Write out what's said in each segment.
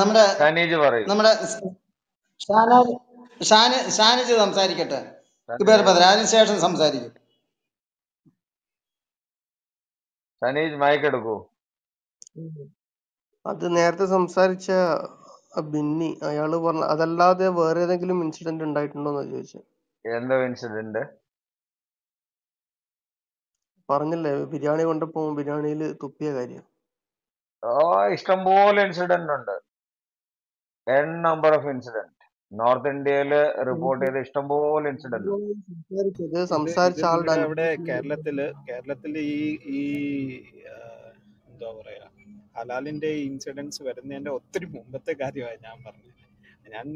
നമ്മുടെ ഷനീജ് പറയൂ. നമ്മുടെ ഷാനാജ് ഷാന് ഷാനിജ് സംസാരിക്കട്ടെ. കുബേർ ബദർ അതിനുശേഷം സംസാരിക്കും. ഷനീജ് മയക്ക് എടുക്കൂ. അത് നേരത്തെ സംസാരിച്ച ബിന്നി അയാൾ പറഞ്ഞ അതല്ലാതെ വേറെ ഏതെങ്കിലും ഇൻസിഡന്റ് ഉണ്ടായിട്ടുണ്ടോന്ന് ചോദിച്ചു. എന്തോ ഇൻസിഡന്റ് പറഞ്ഞില്ലേ ബിരിയാണി കൊണ്ടപ്പോ ബിരിയാണിയിൽ തുപ്പിയ കാര്യം. ഇഷ്ടംപോലെ ഇൻസിഡന്റ് ഉണ്ട്. N number of incident north ഇന്ത്യയിൽ റിപ്പോർട്ട് ചെയ്ത ഇഷ്ടംപോലെ ഇൻസിഡന്റ് സംസാരിച്ച അനുഭവം കേരളത്തിൽ കേരളത്തിൽ ഈ ഈ എന്താ പറയാ ഹലാലിന്റെ ഇൻസിഡൻസ് വരുന്നതിന്റെ ഒത്തിരി മുമ്പത്തെ കാര്യമാണ് ഞാൻ പറഞ്ഞത്. ഞാൻ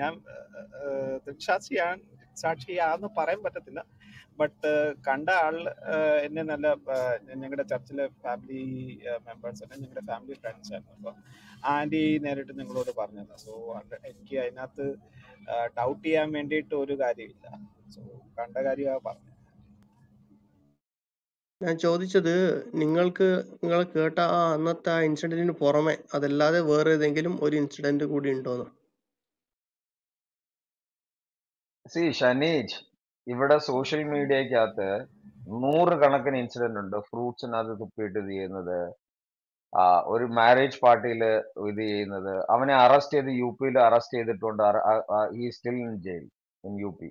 ഞാൻ ദൃക്സാക്ഷിയാണ് സാക്ഷിയാന്ന് പറയാൻ പറ്റത്തില്ല. ബട്ട് കണ്ട ആൾ എന്നെ നല്ല ഞങ്ങളുടെ ചർച്ചിലെ ഫാമിലി മെമ്പേഴ്സ് തന്നെ ഞങ്ങളുടെ ഫാമിലി ഫ്രണ്ട്സ് ആയിരുന്നു. അപ്പൊ ആന്റി നേരിട്ട് നിങ്ങളോട് പറഞ്ഞത്. സോ എനിക്ക് അതിനകത്ത് ഡൗട്ട് ചെയ്യാൻ വേണ്ടിയിട്ട് ഒരു കാര്യമില്ല. സോ കണ്ട കാര്യമാണ് പറഞ്ഞത്. ഞാൻ ചോദിച്ചത് നിങ്ങൾക്ക് നിങ്ങൾ കേട്ട ആ അന്നത്തെ ആ ഇൻസിഡന്റിന് പുറമെ അതല്ലാതെ വേറെ ഏതെങ്കിലും ഒരു ഇൻസിഡന്റ് കൂടി ഉണ്ടോന്ന്? സി ഷനീജ് ഇവിടെ സോഷ്യൽ മീഡിയക്കകത്ത് നൂറുകണക്കിന് ഇൻസിഡന്റ് ഉണ്ട്. ഫ്രൂട്ട്സിനകത്ത് തുപ്പിയിട്ട് ഇത് ചെയ്യുന്നത് ആ, ഒരു മാരേജ് പാർട്ടിയിൽ ഇത് ചെയ്യുന്നത്. അവനെ അറസ്റ്റ് ചെയ്ത് യു പിയിൽ അറസ്റ്റ് ചെയ്തിട്ടുണ്ട്. ഈ still in jail in U P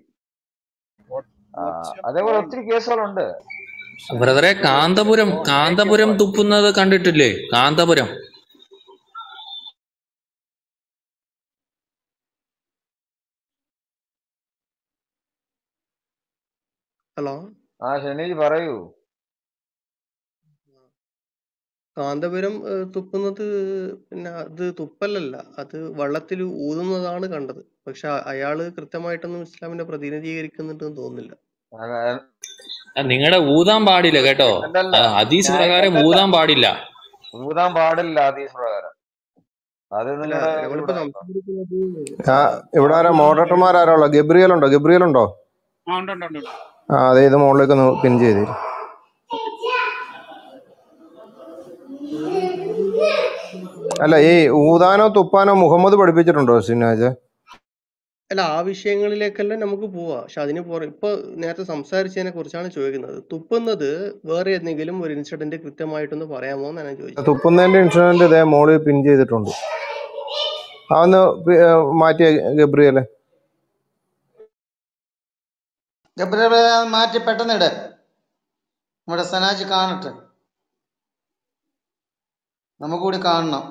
അതേപോലെ ഒത്തിരി കേസുകളുണ്ട്. ബ്രദറെ കാന്തപുരം കാന്തപുരം തുപ്പുന്നത് കണ്ടിട്ടില്ലേ? കാന്തപുരം. ഹലോ? ആ ഷെനീജ് പറയൂ. കാന്തപുരം തുപ്പുന്നത് പിന്നെ അത് തുപ്പലല്ല. അത് വള്ളത്തിൽ ഊതുന്നതാണ് കണ്ടത്. പക്ഷെ അയാൾ കൃത്യമായിട്ടൊന്നും ഇസ്ലാമിനെ പ്രതിനിധീകരിക്കുന്നുണ്ടെന്ന് തോന്നുന്നില്ല. നിങ്ങളുടെ ഊതാൻ പാടില്ല കേട്ടോ. ഹദീസ് പ്രകാരം ഊതാൻ പാടില്ല. ഊതാൻ പാടില്ല ഹദീസ് പ്രകാരം. അത് ഇവിടെ ആരാ? മോഡറേറ്റർമാരാരാ ഗബ്രിയൽ ഉണ്ടോ ഗബ്രിയൽ ഉണ്ടോ ആ ഉണ്ട് ഉണ്ട് ഉണ്ട് ഉണ്ട്. ആ അതെ ഇത് മുകളിലേക്ക് ഒന്ന് പിൻ ചെയ്ത്. അല്ല ഈ ഊതാനോ തുപ്പാനോ മുഹമ്മദ് പഠിപ്പിച്ചിട്ടുണ്ടോ സിനാജ്? അല്ല ആ വിഷയങ്ങളിലേക്കെല്ലാം നമുക്ക് പോവാം. പക്ഷെ അതിന് പുറ ഇപ്പൊ നേരത്തെ സംസാരിച്ചതിനെ കുറിച്ചാണ് ചോദിക്കുന്നത്. തുപ്പുന്നത് വേറെ ഏതെങ്കിലും ഒരു ഇൻസിഡന്റ് കൃത്യമായിട്ടൊന്ന് പറയാമോ എന്നാണ് ഞാൻ ചോദിച്ചത്. തുപ്പുന്നതിന്റെ ഇൻസിഡന്റ് ഇതേ മോളിൽ പിൻ ചെയ്തിട്ടുണ്ട്. അതൊന്ന് മാറ്റിയ ഗബ്രിയലെ ഗബ്രിയേൽ മാറ്റി പെട്ടെന്ന് ഇട് നമ്മുടെ സനാജ് കാണട്ടെ. നമുക്കൂടി കാണണം.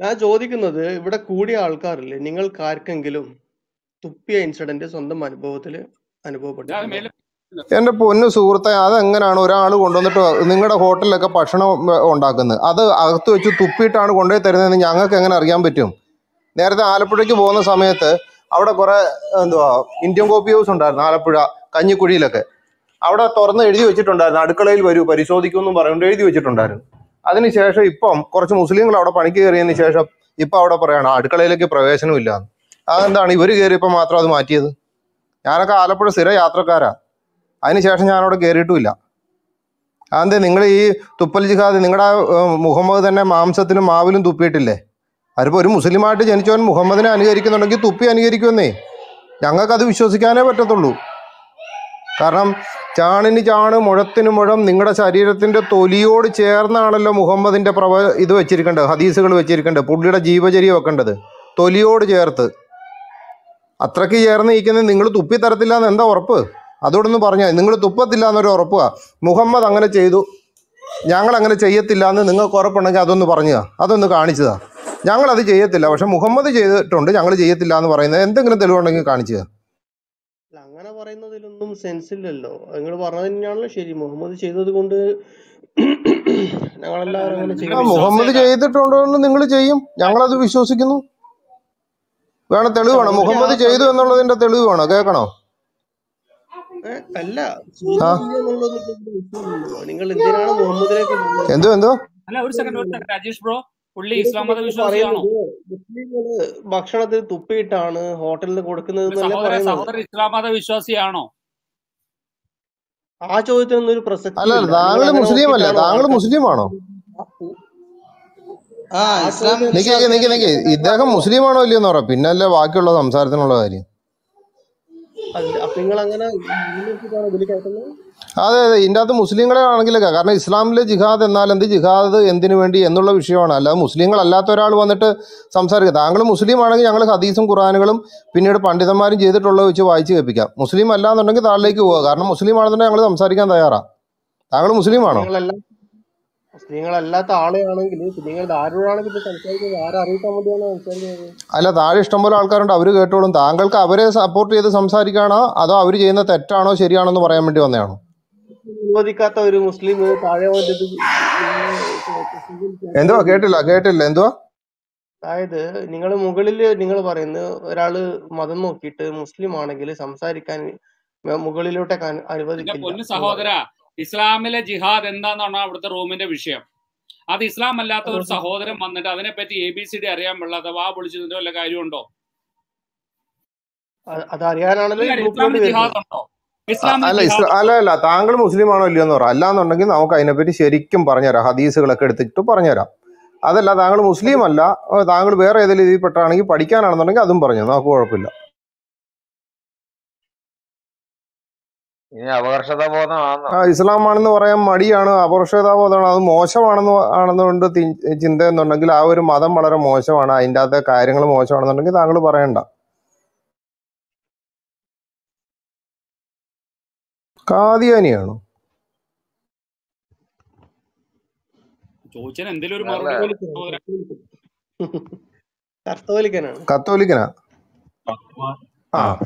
ഞാൻ ചോദിക്കുന്നത് ഇവിടെ കൂടിയ ആൾക്കാരില്ലേ? നിങ്ങൾക്ക് ആർക്കെങ്കിലും തുപ്പിയ ഇൻസിഡന്റ് സ്വന്തം അനുഭവത്തിൽ ഞാൻ എന്റെ പൊന്നു സുഹൃത്തെ അതെങ്ങനെയാണ് ഒരാൾ കൊണ്ടുവന്നിട്ട് നിങ്ങളുടെ ഹോട്ടലിലൊക്കെ ഭക്ഷണം ഉണ്ടാക്കുന്നത്? അത് അകത്ത് വെച്ച് തുപ്പിയിട്ടാണ് കൊണ്ടുപോയി തരുന്നതെന്ന് ഞങ്ങൾക്ക് എങ്ങനെ അറിയാൻ പറ്റും? നേരത്തെ ആലപ്പുഴയ്ക്ക് പോകുന്ന സമയത്ത് അവിടെ കുറെ എന്തുവാ ഇന്ത്യൻ കോപ്പി ഹൗസ് ഉണ്ടായിരുന്നു ആലപ്പുഴ കഞ്ഞിക്കുഴിയിലൊക്കെ. അവിടെ തുറന്ന് എഴുതി വെച്ചിട്ടുണ്ടായിരുന്നു അടുക്കളയിൽ വരൂ പരിശോധിക്കൂ എന്നും പറഞ്ഞുകൊണ്ട് എഴുതി വെച്ചിട്ടുണ്ടായിരുന്നു. അതിനുശേഷം ഇപ്പം കുറച്ച് മുസ്ലിങ്ങൾ അവിടെ പണിക്ക് കയറിയതിന് ശേഷം ഇപ്പം അവിടെ പറയണം അടുക്കളയിലേക്ക് പ്രവേശനമില്ല അതെന്താണ്? ഇവർ കയറിയപ്പോൾ മാത്രം അത് മാറ്റിയത്? ഞാനൊക്കെ ആലപ്പുഴ സ്ഥിര യാത്രക്കാരാ. അതിനുശേഷം ഞാൻ അവിടെ കയറിയിട്ടുമില്ല അതെന്ത് നിങ്ങൾ ഈ തുപ്പൽ ജിഹാദ് നിങ്ങളുടെ മുഹമ്മദ് തന്നെ മാംസത്തിലും മാവിലും തുപ്പിയിട്ടില്ലേ? അതിപ്പോൾ ഒരു മുസ്ലിമായിട്ട് ജനിച്ചവൻ മുഹമ്മദിനെ അനുകരിക്കുന്നുണ്ടെങ്കിൽ തുപ്പി അനുകരിക്കുമെന്നേ. ഞങ്ങൾക്കത് വിശ്വസിക്കാനേ പറ്റത്തുള്ളൂ. കാരണം ചാണിന് ചാണ് മുഴത്തിന് മുഴം നിങ്ങളുടെ ശരീരത്തിന്റെ തൊലിയോട് ചേർന്നാണല്ലോ മുഹമ്മദിന്റെ പ്രവ ഇത് വെച്ചിരിക്കേണ്ടത് ഹദീസുകൾ വെച്ചിരിക്കേണ്ടത് പുള്ളിയുടെ ജീവചര്യ വെക്കേണ്ടത് തൊലിയോട് ചേർത്ത്. അത്രയ്ക്ക് ചേർന്ന് നിൽക്കുന്നത് നിങ്ങൾ തുപ്പി തരത്തില്ല എന്ന് എന്താ ഉറപ്പ്? അതോടൊന്ന് പറഞ്ഞാൽ നിങ്ങൾ തുപ്പത്തില്ല എന്നൊരു ഉറപ്പാ. മുഹമ്മദ് അങ്ങനെ ചെയ്തു. ഞങ്ങൾ അങ്ങനെ ചെയ്യത്തില്ല എന്ന് നിങ്ങൾക്ക് ഉറപ്പുണ്ടെങ്കിൽ അതൊന്ന് പറഞ്ഞുക അതൊന്ന് കാണിച്ചതാ. ഞങ്ങൾ അത് ചെയ്യത്തില്ല. പക്ഷെ മുഹമ്മദ് ചെയ്തിട്ടുണ്ട്. ഞങ്ങൾ ചെയ്യത്തില്ല എന്ന് പറയുന്നത് എന്തെങ്കിലും തെളിവുണ്ടെങ്കിൽ കാണിച്ചതാ. അല്ല അങ്ങനെ പറയുന്നതിലൊന്നും സെൻസ് ഇല്ലല്ലോ. നിങ്ങൾ പറഞ്ഞത് തന്നെയാണല്ലോ ശരി. മുഹമ്മദ് ചെയ്തത് കൊണ്ട് ഞങ്ങളെല്ലാവരും അങ്ങനെ നിങ്ങളുടെ മുഹമ്മദ് ചെയ്തിട്ടുണ്ടോ എന്ന് നിങ്ങൾ ചെയ്യും. ഞങ്ങളത് വിശ്വസിക്കുന്നു. വേണം തെളിവ് വേണം. മുഹമ്മദ് ചെയ്തു എന്നുള്ളതിന്റെ തെളിവ് വേണോ? കേൾക്കണോ? അല്ല. നിങ്ങൾ എന്തിനാണ് മുഹമ്മദിലേക്ക് പോകുന്നത് എന്തോ എന്തോ? അല്ല ഒരു സെക്കൻഡ് ഒരു സെക്കൻഡ് രാജേഷ് ബ്രോ. പുള്ളി ഇസ്ലാം മത വിശ്വാസിയാണോ? ഭക്ഷണത്തിൽ തുപ്പിയിട്ടാണ് ഹോട്ടലിൽ കൊടുക്കുന്നത് ഒരു പറയുന്നത്? സഹോദര ഇസ്ലാം മത വിശ്വാസിയാണോ? ആ ചോദ്യത്തിനൊന്നും ഒരു പ്രസക്തി അല്ല ഇല്ല. താങ്കൾ മുസ്ലിം അല്ല താങ്കൾ മുസ്ലിം ആണോ നിക്ക് നിക്ക് നിക്ക് ഇദ്ദേഹം മുസ്ലിം ആണോ ഇല്ലയോ എന്ന് പറയാം പിന്നല്ലേ ബാക്കിയുള്ള സംസാരത്തിനുള്ള കാര്യം അല്ല അപ്പൊ നിങ്ങൾ അങ്ങനെ ഇതിനെക്കുറിച്ചാണോ ഇതിൽ കേൾക്കുന്നത് അതെ അതെ. ഇതിന്റെ അകത്ത് മുസ്ലിങ്ങളെ ആണെങ്കിലൊക്കെ. കാരണം ഇസ്ലാമിലെ ജിഹാദ് എന്നാൽ എന്ത് ജിഹാദ് എന്തിനു വേണ്ടി എന്നുള്ള വിഷയമാണ്. അല്ലാതെ മുസ്ലിങ്ങളല്ലാത്ത ഒരാൾ വന്നിട്ട് സംസാരിക്കുക. താങ്കൾ മുസ്ലിം ആണെങ്കിൽ ഞങ്ങൾ ഹദീസും ഖുറാനുകളും പിന്നീട് പണ്ഡിതന്മാരും ചെയ്തിട്ടുള്ളത് വെച്ച് വായിച്ച് കേൾപ്പിക്കാം. മുസ്ലിം അല്ലാന്നുണ്ടെങ്കിൽ താളിലേക്ക് പോവുക. കാരണം മുസ്ലിം ആണെന്നുണ്ടെങ്കിൽ ഞങ്ങൾ സംസാരിക്കാൻ തയ്യാറാണ് താങ്കൾ മുസ്ലിം ആണോ? മുസ്ലിങ്ങളല്ല മുസ്ലിങ്ങളല്ലാത്ത ആളെയാണെങ്കിൽ നിങ്ങൾ ആരോടാണെങ്കിൽ ആരോടാണ് പിന്നെ സംസാരിക്കുന്നത് ആരറിയിക്കാൻ അറിയിക്കാൻ വേണ്ടിയാണ് സംസാരിക്കുന്നത്? അല്ല താഴെ ഇഷ്ടംപോലെ ആൾക്കാരുണ്ട് അവർ കേട്ടോളും. താങ്കൾക്ക് അവരെ സപ്പോർട്ട് ചെയ്ത് സംസാരിക്കാണോ അതോ അവർ ചെയ്യുന്ന തെറ്റാണോ ശരിയാണോ എന്ന് പറയാൻ വേണ്ടി വന്നതാണോ? അനുവദിക്കാത്ത ഒരു മുസ്ലിം താഴെ വന്നിട്ട് എന്തുവാ? കേട്ടില്ല കേട്ടില്ല. എന്തോ അതായത് നിങ്ങൾ മുകളിൽ നിങ്ങൾ പറയുന്നത് ഒരാൾ മതം നോക്കിയിട്ട് മുസ്ലിം ആണെങ്കിൽ സംസാരിക്കാൻ മുകളിലോട്ടേക്ക് അനുവദിക്കില്ല. പറയും ഇസ്ലാമിലെ ജിഹാദ് എന്താണെന്നാണ് അവിടുത്തെ റൂമിന്റെ വിഷയം. അത് ഇസ്ലാം അല്ലാത്ത ഒരു സഹോദരൻ വന്നിട്ട് അതിനെ പറ്റി എ ബി സി ഡി അറിയാൻ പാടില്ലാത്ത വാ പൊളിച്ചതിന്റെ വല്ല കാര്യമുണ്ടോ? അല്ല അല്ല അല്ല താങ്കൾ മുസ്ലിം ആണോ ഇല്ലയോ എന്ന് പറ. അല്ലാന്നുണ്ടെങ്കിൽ നമുക്ക് അതിനെപ്പറ്റി ശരിക്കും പറഞ്ഞുതരാം. ഹദീസുകളൊക്കെ എടുത്തിട്ട് പറഞ്ഞുതരാം. അതല്ല താങ്കൾ മുസ്ലിം അല്ല താങ്കൾ വേറെ ഏതെങ്കിലും രീതിയിൽ പെട്ടാണെങ്കിൽ പഠിക്കാനാണെന്നുണ്ടെങ്കിൽ അതും പറഞ്ഞു. നമുക്ക് കുഴപ്പമില്ല. ഇനി അപകർഷതാബോധമാണോ? ആ ഇസ്ലാം ആണെന്ന് പറയാൻ മടിയാണ്. അപകർഷതാബോധമാണ്. അത് മോശമാണെന്ന് ആണെന്നുകൊണ്ട് ചിന്ത എന്നുണ്ടെങ്കിൽ ആ ഒരു മതം വളരെ മോശമാണ്. അതിന്റെ അകത്തെ കാര്യങ്ങൾ മോശമാണെന്നുണ്ടെങ്കിൽ താങ്കൾ പറയണ്ട. കാദിയാനിയാണോ ചോദിച്ചതിന് എന്തെങ്കിലും ഒരു നല്ല മറുപടി കത്തോലിക്കനാണ്. സഹോദര കത്തോലിക്കനാ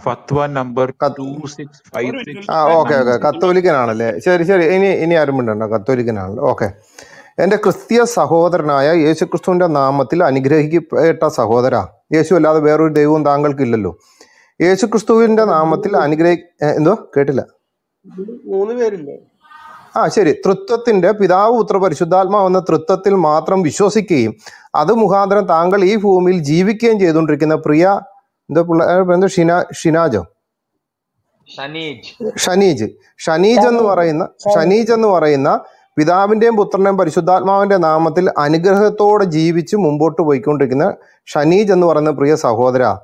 ഫത്വ നമ്പർ ആ ഓക്കെ ഓക്കെ. കത്തോലിക്കനാണല്ലേ? ശരി ശരി. ഇനി ഇനി ആരും മിണ്ടണ്ട. കത്തോലിക്കനാണല്ലോ. ഓക്കെ. എന്റെ ക്രിസ്തീയ സഹോദരനായ യേശുക്രിസ്തുവിന്റെ നാമത്തിൽ അനുഗ്രഹിക്കപ്പെട്ട സഹോദര യേശു അല്ലാതെ വേറൊരു ദൈവവും താങ്കൾക്കില്ലല്ലോ. യേശുക്രിസ്തുവിന്റെ നാമത്തിൽ അനുഗ്രഹി എന്തോ? കേട്ടില്ല. മൂന്ന് പേരില്ലേ? ആ ശരി. തൃത്വത്തിന്റെ പിതാവ് പുത്ര പരിശുദ്ധാത്മാവ് എന്ന തൃത്വത്തിൽ മാത്രം വിശ്വസിക്കുകയും അത് മുഖാന്തരം താങ്കൾ ഈ ഭൂമിയിൽ ജീവിക്കുകയും ചെയ്തുകൊണ്ടിരിക്കുന്ന പ്രിയ എന്തോ പിള്ള എന്തോ ഷിനാ ഷിനാജോ? ഷനീജ്. ഷനീജ്. ഷനീജ് എന്ന് പറയുന്ന ഷനീജ്. എന്ന് പറയുന്ന പിതാവിന്റെയും പുത്രന്റെയും പരിശുദ്ധാത്മാവിന്റെ നാമത്തിൽ അനുഗ്രഹത്തോടെ ജീവിച്ച് മുമ്പോട്ട് പോയിക്കൊണ്ടിരിക്കുന്ന ഷനീജ് എന്ന് പറയുന്ന പ്രിയ സഹോദര.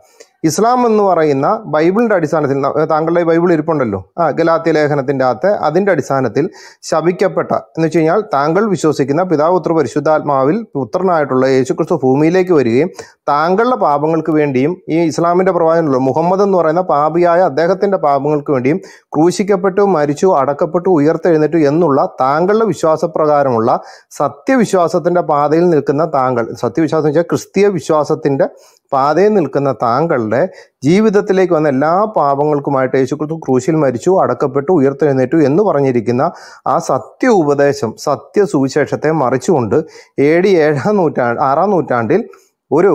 ഇസ്ലാം എന്ന് പറയുന്ന ബൈബിളിന്റെ അടിസ്ഥാനത്തിൽ താങ്കളുടെ ബൈബിൾ ഇരിപ്പുണ്ടല്ലോ. ആ ഗലാത്തി ലേഖനത്തിന്റെ അകത്ത് അതിന്റെ അടിസ്ഥാനത്തിൽ ശപിക്കപ്പെട്ട എന്ന് വെച്ച് കഴിഞ്ഞാൽ താങ്കൾ വിശ്വസിക്കുന്ന പിതാപുത്ര പരിശുദ്ധാത്മാവിൽ പുത്രനായിട്ടുള്ള യേശുക്രിസ്തു ഭൂമിയിലേക്ക് വരികയും താങ്കളുടെ പാപങ്ങൾക്ക് വേണ്ടിയും ഈ ഇസ്ലാമിന്റെ പ്രവാചകനുള്ള മുഹമ്മദ് എന്ന് പറയുന്ന പാപിയായ അദ്ദേഹത്തിന്റെ പാപങ്ങൾക്ക് വേണ്ടിയും ക്രൂശിക്കപ്പെട്ടു മരിച്ചു അടക്കപ്പെട്ടു ഉയർത്തെഴുന്നേറ്റു എന്നുള്ള താങ്കളുടെ വിശ്വാസപ്രകാരമുള്ള സത്യവിശ്വാസത്തിന്റെ പാതയിൽ നിൽക്കുന്ന താങ്കൾ സത്യവിശ്വാസം വെച്ചാൽ ക്രിസ്തീയ വിശ്വാസത്തിന്റെ പാതയിൽ നിൽക്കുന്ന താങ്കളുടെ ജീവിതത്തിലേക്ക് വന്ന എല്ലാ പാപങ്ങൾക്കുമായിട്ട് യേശുക്രിസ്തു ക്രൂശിൽ മരിച്ചു അടക്കപ്പെട്ടു ഉയർത്തെഴുന്നേറ്റു എന്ന് പറഞ്ഞിരിക്കുന്ന ആ സത്യ ഉപദേശം സത്യ സുവിശേഷത്തെ മറിച്ചുകൊണ്ട് ഏ ഡി ഏഴാം നൂറ്റാണ്ട് ആറാം നൂറ്റാണ്ടിൽ ഒരു